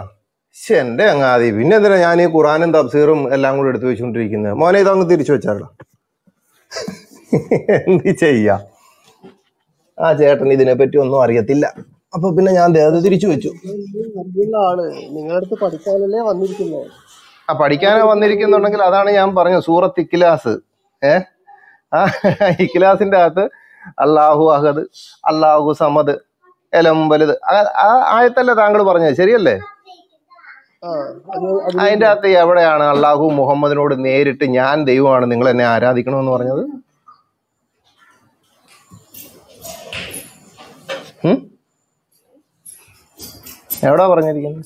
എന്റെ അങ്ങാതി. പിന്നെ എന്തിനാ ഞാൻ ഈ ഖുറാനും തബ്സീറും എല്ലാം കൂടെ എടുത്തു വെച്ചുകൊണ്ടിരിക്കുന്നത് മോനെ ഇതങ്ങ് തിരിച്ചു വെച്ചാലോ എന്ത് ചെയ്യാ? ആ ചേട്ടൻ ഇതിനെ പറ്റി ഒന്നും അറിയത്തില്ല. അപ്പൊ പിന്നെ ഞാൻ ദേ അത് തിരിച്ചു വെച്ചു. പഠിക്കാനല്ലേ വന്നിരിക്കുന്നത്? ആ പഠിക്കാനാ വന്നിരിക്കുന്നുണ്ടെങ്കിൽ അതാണ് ഞാൻ പറഞ്ഞത്. സൂറത്ത് ഇഖ്ലാസ്. ഏ? ആ ഇഖ്ലാസിന്റെ അകത്ത് അള്ളാഹു അഹദ് അള്ളാഹു സമദ് എലം വലുത് ആ- ആയത്തല്ലേ താങ്കൾ പറഞ്ഞത്? ശരിയല്ലേ? അതിന്റെ അകത്ത് എവിടെയാണ് അള്ളാഹു മുഹമ്മദിനോട് നേരിട്ട് ഞാൻ ദൈവമാണ് നിങ്ങൾ എന്നെ ആരാധിക്കണമെന്ന് പറഞ്ഞത്? എവിടാ പറഞ്ഞിരിക്കുന്നത്?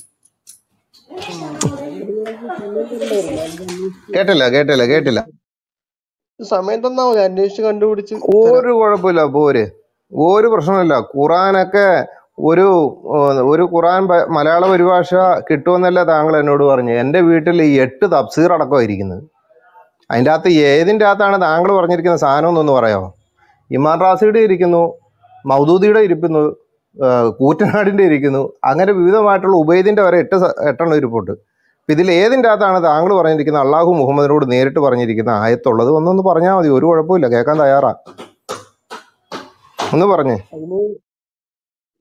കേട്ടില്ല കേട്ടില്ല കേട്ടില്ല. സമയം തന്നാ മതി അന്വേഷിച്ച് കണ്ടുപിടിച്ച് ഒരു കുഴപ്പമില്ല പോര്. ഒരു പ്രശ്നമില്ല. ഖുറാനൊക്കെ ഒരു ഒരു ഖുറാൻ മലയാള പരിഭാഷ കിട്ടുമെന്നല്ല താങ്കൾ എന്നോട് പറഞ്ഞു. എന്റെ വീട്ടിൽ ഈ എട്ട് തഫ്സീർ അടക്കമായിരിക്കുന്നത് അതിന്റെ അകത്ത് ഏതിന്റെ അകത്താണ് താങ്കൾ പറഞ്ഞിരിക്കുന്ന സാധനം എന്നൊന്ന് പറയാമോ? ഇമാൻ റാസിയുടെ ഇരിക്കുന്നു മൗദൂദിയുടെ ഇരിക്കുന്നു ഏഹ്, കൂറ്റനാടിന്റെ ഇരിക്കുന്നു. അങ്ങനെ വിവിധമായിട്ടുള്ള ഉബൈദിന്റെ വരെ എട്ട് എട്ടെണ്ണം ഇരിപ്പുണ്ട്. അപ്പം ഇതിൽ ഏതിന്റെ അകത്താണ് താങ്കൾ പറഞ്ഞിരിക്കുന്ന അള്ളാഹു മുഹമ്മദിനോട് നേരിട്ട് പറഞ്ഞിരിക്കുന്ന ആയത്തുള്ളത്? ഒന്നൊന്ന് പറഞ്ഞാൽ മതി ഒരു കുഴപ്പമില്ല കേൾക്കാൻ തയ്യാറാ. ഒന്ന് പറഞ്ഞേ.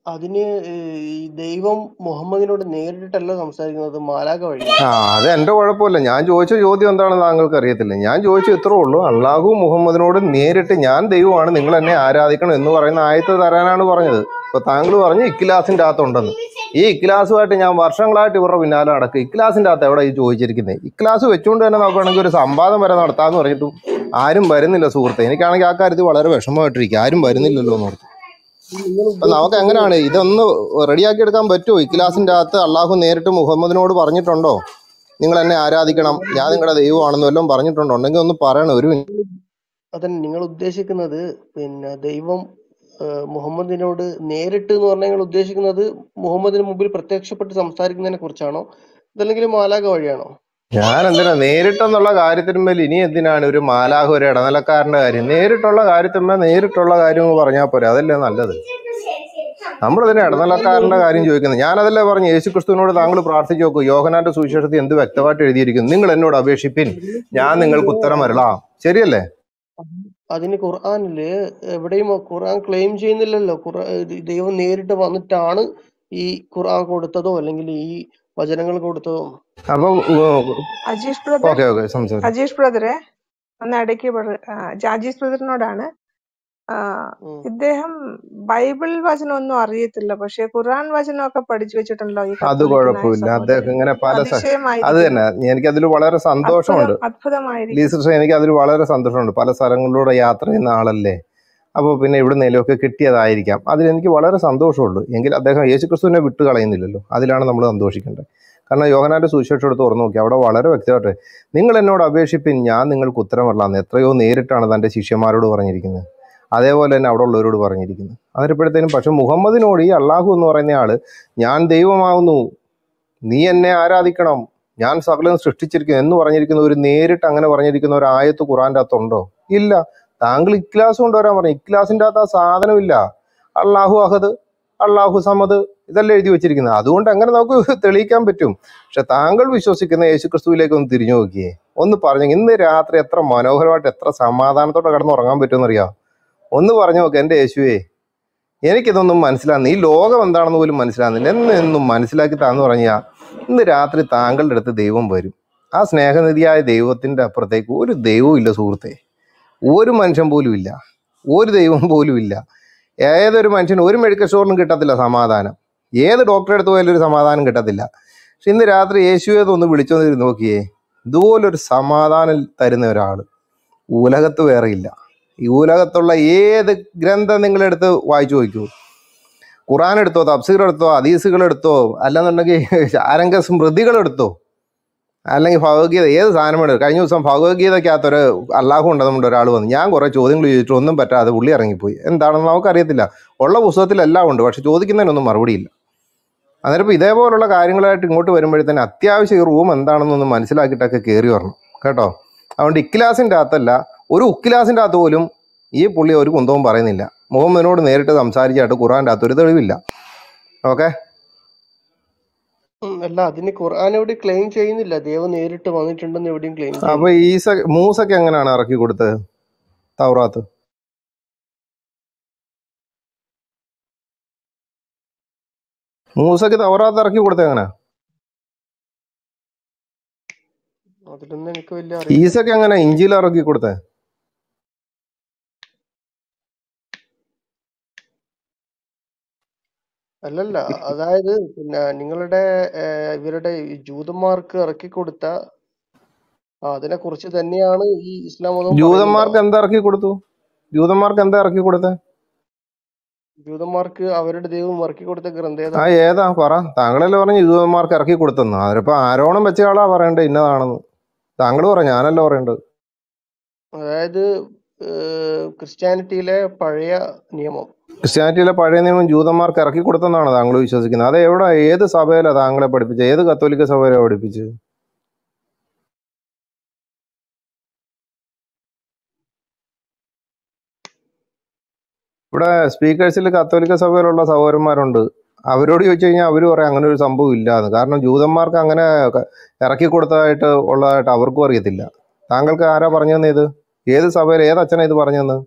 അതിന് ദൈവം മുഹമ്മദിനോട് നേരിട്ടല്ല സംസാരിക്കുന്നത് മാലാക വഴി. ആ അത് എന്റെ കുഴപ്പമില്ല. ഞാൻ ചോദിച്ച ചോദ്യം എന്താണെന്ന് താങ്കൾക്ക് അറിയത്തില്ല. ഞാൻ ചോദിച്ചു ഇത്രേ ഉള്ളൂ. അള്ളാഹു മുഹമ്മദിനോട് നേരിട്ട് ഞാൻ ദൈവമാണ് നിങ്ങൾ എന്നെ ആരാധിക്കണം എന്ന് പറയുന്ന ആയത്ത് തരാനാണ് പറഞ്ഞത്. ഇപ്പൊ താങ്കൾ പറഞ്ഞു ഇക്കിലാസിന്റെ അകത്തുണ്ടെന്ന്. ഈ ഇക്കിലാസുമായിട്ട് ഞാൻ വർഷങ്ങളായിട്ട് ഇവരുടെ പിന്നാലെ നടക്കും. ഇക്കിലാസിന്റെ അകത്ത് എവിടെ ഈ ചോദിച്ചിരിക്കുന്നത് ഇക്കിലാസ് വെച്ചുകൊണ്ട് തന്നെ നോക്കുകയാണെങ്കിൽ ഒരു സംവാദം വരെ നടത്താന്ന് പറഞ്ഞിട്ടും ആരും വരുന്നില്ല സുഹൃത്തെ. എനിക്കാണെങ്കിൽ ആ കാര്യത്തിൽ വളരെ വിഷമമായിട്ടിരിക്കും. ആരും വരുന്നില്ലല്ലോ എന്ന് ഓർത്ത്. അപ്പൊ നമുക്ക് എങ്ങനെയാണ്? ഇതൊന്ന് റെഡിയാക്കി എടുക്കാൻ പറ്റുമോ ഇഖ്ലാസിന്റെ അകത്ത് അള്ളാഹു നേരിട്ട് മുഹമ്മദിനോട് പറഞ്ഞിട്ടുണ്ടോ? നിങ്ങൾ എന്നെ ആരാധിക്കണം. ഞാൻ നിങ്ങളുടെ ദൈവമാണെന്ന് വല്ലതും പറഞ്ഞിട്ടുണ്ടോ? ഉണ്ടെങ്കിൽ ഒന്ന് പറയണം ഒരു അതന്നെ നിങ്ങൾ ഉദ്ദേശിക്കുന്നത് പിന്നെ ദൈവം മുഹമ്മദിനോട് നേരിട്ട് എന്ന് പറഞ്ഞാൽ നിങ്ങൾ ഉദ്ദേശിക്കുന്നത് മുഹമ്മദിന് മുമ്പിൽ പ്രത്യക്ഷപ്പെട്ട് സംസാരിക്കുന്നതിനെ കുറിച്ചാണോ? അതല്ലെങ്കിൽ മാലാഖ വഴിയാണോ? ഞാൻ എന്തിനാ നേരിട്ടെന്നുള്ള കാര്യത്തിന്മേൽ ഇനി എന്തിനാണ് ഒരു മാലാഖ ഒരു ഇടനിലക്കാരന്റെ കാര്യം? നേരിട്ടുള്ള കാര്യത്തിന്മേൽ നേരിട്ടുള്ള കാര്യം പറഞ്ഞാൽ പോരെ അതല്ലേ നല്ലത്? നമ്മളതിന് ഇടനിലക്കാരന്റെ കാര്യം ചോദിക്കുന്നത്. ഞാനതല്ലേ പറഞ്ഞു യേശു ക്രിസ്തുവിനോട് താങ്കൾ പ്രാർത്ഥിച്ചു നോക്കൂ. യോഹനാന്റെ സുവിശേഷത്തിൽ എന്ത് വ്യക്തമായിട്ട് എഴുതിയിരിക്കുന്നു? നിങ്ങൾ എന്നോട് അപേക്ഷിപ്പിൻ. ഞാൻ നിങ്ങൾക്ക് ഉത്തരം വരളാം ശരിയല്ലേ? അതിന് ഖുർആനിൽ എവിടെയും ഖുർആൻ ക്ലെയിം ചെയ്യുന്നില്ലല്ലോ. ഖുർആ ദൈവം നേരിട്ട് വന്നിട്ടാണ് ഈ ഖുർആൻ കൊടുത്തതോ അല്ലെങ്കിൽ ഈ വചനങ്ങൾ കൊടുത്തതോ. അപ്പൊ അജീഷ് ബ്രദർ ഓക്കെ ഓക്കെ സംസാരിക്കും. അജീഷ് ബ്രദറെ ഒന്ന് ഇടയ്ക്ക് പറ- ആ, ബ്രദറിനോടാണ് ആ. ഇദ്ദേഹം ബൈബിൾ വചനമൊന്നും അറിയത്തില്ല. പക്ഷെ ഖുർആൻ ഒക്കെ പഠിച്ചു വെച്ചിട്ടുണ്ടല്ലോ ഈ അത് കത്തോലിക്കനായ കുഴപ്പമില്ല. അദ്ദേഹം സഹോദരൻ ഇങ്ങനെ പല സ- അത് തന്നെ. എനിക്ക് അതിൽ വളരെ സന്തോഷമുണ്ട്. അത്ഭുതമായി ലീസർഷ എനിക്ക് അതിൽ വളരെ സന്തോഷമുണ്ട്. പല സ്ഥലങ്ങളിലൂടെ യാത്ര ചെയ്യുന്ന ആളല്ലേ. അപ്പോൾ പിന്നെ ഇവിടെ നിലയൊക്കെ കിട്ടിയതായിരിക്കാം അതിലെനിക്ക് വളരെ സന്തോഷമുള്ളൂ എങ്കിൽ അദ്ദേഹം യേശുക്രിസ്തുവിനെ വിട്ടു കളയുന്നില്ലല്ലോ അതിലാണ് നമ്മൾ സന്തോഷിക്കേണ്ടത്. കാരണം യോഹനാന്റെ സുവിശേഷം എടുത്ത് തുറന്നു നോക്കി. അവിടെ വളരെ വ്യക്തമായിട്ട് നിങ്ങൾ എന്നോട് അപേക്ഷിപ്പിൻ ഞാൻ നിങ്ങൾക്ക് ഉത്തരം വരലാന്ന്. എത്രയോ നേരിട്ടാണ് തന്റെ ശിഷ്യന്മാരോട് പറഞ്ഞിരിക്കുന്നത്. അതേപോലെ തന്നെ അവിടെ ഉള്ളവരോട് പറഞ്ഞിരിക്കുന്നത് അതിനിപ്പോഴത്തേനും പക്ഷെ മുഹമ്മദിനോട് ഈ അള്ളാഹു എന്ന് പറയുന്ന ആൾ ഞാൻ ദൈവമാവുന്നു. നീ എന്നെ ആരാധിക്കണം. ഞാൻ സകലം സൃഷ്ടിച്ചിരിക്കുന്നു. എന്ന് പറഞ്ഞിരിക്കുന്ന ഒരു നേരിട്ട് അങ്ങനെ പറഞ്ഞിരിക്കുന്ന ഒരു ആയത്ത് ഖുറാന്റെ അകത്തുണ്ടോ? ഇല്ല. താങ്കൾ ഇക്ലാസ് കൊണ്ടുവരാൻ പറഞ്ഞു. ഇക്ലാസിന്റെ അകത്ത് ആ സാധനമില്ല. അള്ളാഹു അഹദ് അള്ളാഹു സമദ് ഇതെല്ലാം എഴുതി വെച്ചിരിക്കുന്നത്. അതുകൊണ്ട് അങ്ങനെ നമുക്ക് തെളിയിക്കാൻ പറ്റും. പക്ഷെ താങ്കൾ വിശ്വസിക്കുന്ന യേശു ക്രിസ്തുവിലേക്ക് ഒന്ന് തിരിഞ്ഞു നോക്കിയേ. ഒന്ന് പറഞ്ഞു ഇന്ന് രാത്രി എത്ര മനോഹരമായിട്ട് എത്ര സമാധാനത്തോടെ കിടന്നുറങ്ങാൻ പറ്റുമെന്നറിയാം. ഒന്ന് പറഞ്ഞു നോക്ക് എന്റെ യേശുവേ എനിക്കിതൊന്നും മനസ്സിലാകുന്നില്ല ഈ ലോകം എന്താണെന്ന് പോലും മനസ്സിലാകുന്നില്ല എന്ന് മനസ്സിലാക്കി താന്ന് പറഞ്ഞാൽ ഇന്ന് രാത്രി താങ്കളുടെ അടുത്ത് ദൈവം വരും. ആ സ്നേഹനിധിയായ ദൈവത്തിന്റെ അപ്പുറത്തേക്ക് ഒരു ദൈവവും ഇല്ല സുഹൃത്തെ. ഒരു മനുഷ്യൻ പോലും ഇല്ല. ഒരു ദൈവം പോലും ഇല്ല. ഏതൊരു മനുഷ്യന് ഒരു മെഡിക്കൽ സ്റ്റോറിനും കിട്ടത്തില്ല സമാധാനം. ഏത് ഡോക്ടറെ അടുത്ത് പോയാലും ഒരു സമാധാനം കിട്ടത്തില്ല. പക്ഷെ ഇന്ന് രാത്രി യേശുവേതൊന്ന് വിളിച്ചൊന്ന് നോക്കിയേ ഇതുപോലൊരു സമാധാനം തരുന്ന ഒരാൾ ഉലകത്ത് വേറെ ഇല്ല. ഈ ഉലകത്തുള്ള ഏത് ഗ്രന്ഥം നിങ്ങളെടുത്ത് വായിച്ചു നോക്കൂ. ഖുറാൻ എടുത്തോ തഫ്സീർ എടുത്തോ ഹദീസുകൾ എടുത്തോ അല്ലെന്നുണ്ടെങ്കിൽ ആരംഗ സ്മൃതികൾ എടുത്തോ അല്ലെങ്കിൽ ഭഗവത്ഗീത ഏത് സാധനം എടുക്കും കഴിഞ്ഞ ദിവസം ഭഗവത്ഗീതയ്ക്കകത്തൊരു അള്ളാഹു ഉണ്ടെന്നുണ്ട് ഒരാൾ വന്നു. ഞാൻ കുറേ ചോദ്യങ്ങൾ ചോദിച്ചിട്ട് ഒന്നും പറ്റാതെ പുള്ളി ഇറങ്ങിപ്പോയി. എന്താണെന്ന് നമുക്കറിയത്തില്ല. ഉള്ള പുസ്തകത്തിലെല്ലാം ഉണ്ട് പക്ഷെ ചോദിക്കുന്നതിനൊന്നും മറുപടിയില്ല. അന്നേരം ഇപ്പോൾ ഇതേപോലുള്ള കാര്യങ്ങളായിട്ട് ഇങ്ങോട്ട് വരുമ്പോഴത്തേന് അത്യാവശ്യം ഈ റൂം എന്താണെന്നൊന്ന് മനസ്സിലാക്കിയിട്ടൊക്കെ കയറി വരണം. കേട്ടോ? അതുകൊണ്ട് ഇക്കിലാസിന്റെ അകത്തല്ല ഒരു ഉക്കിലാസിന്റെ അകത്ത് പോലും ഈ പുള്ളി ഒരു കുന്തവും പറയുന്നില്ല. മുഹമ്മദിനോട് നേരിട്ട് സംസാരിച്ചായിട്ട് ഖുറാന്റെ അകത്ത് ഒരു തെളിവില്ല. ഓക്കെ? അല്ല അതിന് ഖുർആൻ എവിടെ ക്ലെയിം ചെയ്യുന്നില്ല. ദൈവം നേരിട്ട് വന്നിട്ടുണ്ടെന്ന് എവിടെയും ക്ലെയിം അപ്പൊ ഈസ മൂസൊക്കെ എങ്ങനെയാണ് ഇറക്കി കൊടുത്തത്? തൗറാത്ത്. മൂസക്ക് തൗറാത്ത് ഇറക്കി കൊടുത്തത് എങ്ങനെ അതിലൊന്നും എനിക്ക് വലിയ ഈസക്ക് എങ്ങനെ? ഇഞ്ചിയിൽ ഇറക്കി കൊടുത്തേ. അല്ലല്ല അതായത് പിന്നെ നിങ്ങളുടെ ഇവരുടെ ജൂതന്മാർക്ക് ഇറക്കി കൊടുത്ത അതിനെ കുറിച്ച് തന്നെയാണ് ഈ ഇസ്ലാം മതം ജൂതന്മാർക്ക് എന്താ ഇറക്കി കൊടുത്തു? ജൂതന്മാർക്ക് എന്താ ഇറക്കി കൊടുത്തേ? ജൂതന്മാർക്ക് അവരുടെ ദൈവം ഇറക്കി കൊടുത്ത ഗ്രന്ഥം ആ ഏതാ? ഏതാ പറ. താങ്കളല്ലേ പറഞ്ഞു ജൂതന്മാർക്ക് ഇറക്കി കൊടുത്തെന്ന് അതിപ്പോ ആരോണം വെച്ച ആളാ പറയണ്ടേ ഇന്നതാണെന്ന്. താങ്കൾ പറ ഞാനല്ല പറയേണ്ടത് അതായത് ക്രിസ്ത്യാനിറ്റിയിലെ പഴയ നിയമം. ക്രിസ്ത്യാനിറ്റിയിലെ പഴയ നിയമം ജൂതന്മാർക്ക് ഇറക്കി കൊടുത്തെന്നാണ് താങ്കൾ വിശ്വസിക്കുന്നത്. അത് എവിടെ ഏത് സഭയിലാണ് താങ്കളെ പഠിപ്പിച്ചത്? ഏത് കത്തോലിക്ക സഭയിലാണ് പഠിപ്പിച്ചത്? ഇവിടെ സ്പീക്കേഴ്സിൽ കത്തോലിക്ക സഭയിലുള്ള സഹോദരന്മാരുണ്ട്. അവരോട് ചോദിച്ചു കഴിഞ്ഞാൽ അവർ പറയാം അങ്ങനെ ഒരു സംഭവം ഇല്ലാന്ന്. കാരണം ജൂതന്മാർക്ക് അങ്ങനെ ഇറക്കി കൊടുത്തതായിട്ട് ഉള്ളതായിട്ട് അവർക്കും അറിയത്തില്ല. താങ്കൾക്ക് ആരാ പറഞ്ഞു ഇത്? ഏത് സഭയിൽ ഏത് അച്ഛനാ ഇത് പറഞ്ഞു തന്നെ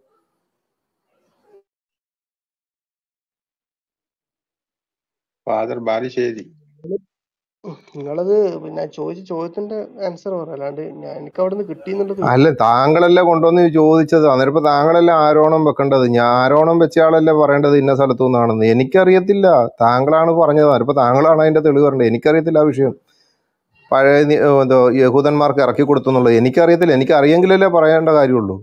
ഫാദർ ബാലുശ്ശേരി. നിങ്ങളത് പിന്നെ ചോദിച്ച ചോദ്യത്തിന്റെ ആൻസർ അല്ലാണ്ട് എനിക്ക് അവിടെ നിന്ന് കിട്ടിയെന്നുള്ളത് അല്ല താങ്കളല്ലേ കൊണ്ടുവന്ന് ചോദിച്ചത്. അന്നേരം ഇപ്പൊ താങ്കളല്ലേ ആരോണം വെക്കേണ്ടത്? ഞാൻ ആരോണം വെച്ചയാളല്ലേ പറയേണ്ടത് ഇന്ന സ്ഥലത്തു നിന്നാണെന്ന് എനിക്കറിയത്തില്ല. താങ്കളാണ് പറഞ്ഞത്. അന്നേരം താങ്കളാണ് അതിന്റെ തെളിവ് പറഞ്ഞത്. എനിക്കറിയത്തില്ല ആ വിഷയം. പഴയ എന്തോ യഹൂദന്മാർക്ക് ഇറക്കി കൊടുത്തു എന്നുള്ളത് എനിക്കറിയത്തില്ല. എനിക്കറിയെങ്കിലല്ലേ പറയേണ്ട കാര്യമുള്ളൂ.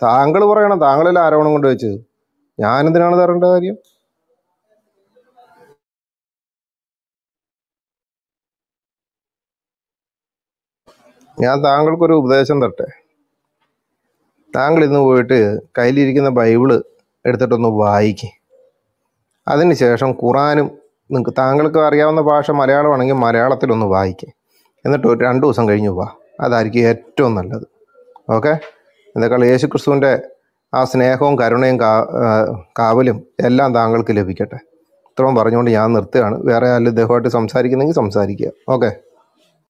താങ്കൾ പറയണം. താങ്കളല്ലേ ആരോണം കൊണ്ട് വെച്ചത് ഞാൻ എന്തിനാണ് തരേണ്ട കാര്യം? ഞാൻ താങ്കൾക്കൊരു ഉപദേശം തട്ടെ താങ്കൾ ഇന്ന് പോയിട്ട് കയ്യിലിരിക്കുന്ന ബൈബിൾ എടുത്തിട്ടൊന്ന് വായിക്ക്. അതിനുശേഷം ഖുറാനും നിങ്ങൾക്ക് താങ്കൾക്ക് അറിയാവുന്ന ഭാഷ മലയാളമാണെങ്കിൽ മലയാളത്തിലൊന്ന് വായിക്കും. എന്നിട്ട് ഒരു രണ്ട് ദിവസം കഴിഞ്ഞ് പോവാ അതായിരിക്കും ഏറ്റവും നല്ലത്. ഓക്കെ? എന്തൊക്കെയാണ് യേശു ക്രിസ്തുവിന്റെ ആ സ്നേഹവും കരുണയും കാ കാവലും എല്ലാം താങ്കൾക്ക് ലഭിക്കട്ടെ. ഇത്രയും പറഞ്ഞുകൊണ്ട് ഞാൻ നിർത്തുകയാണ്. വേറെ ആരും ഇദ്ദേഹമായിട്ട് സംസാരിക്കുന്നെങ്കിൽ സംസാരിക്കുക. ഓക്കെ?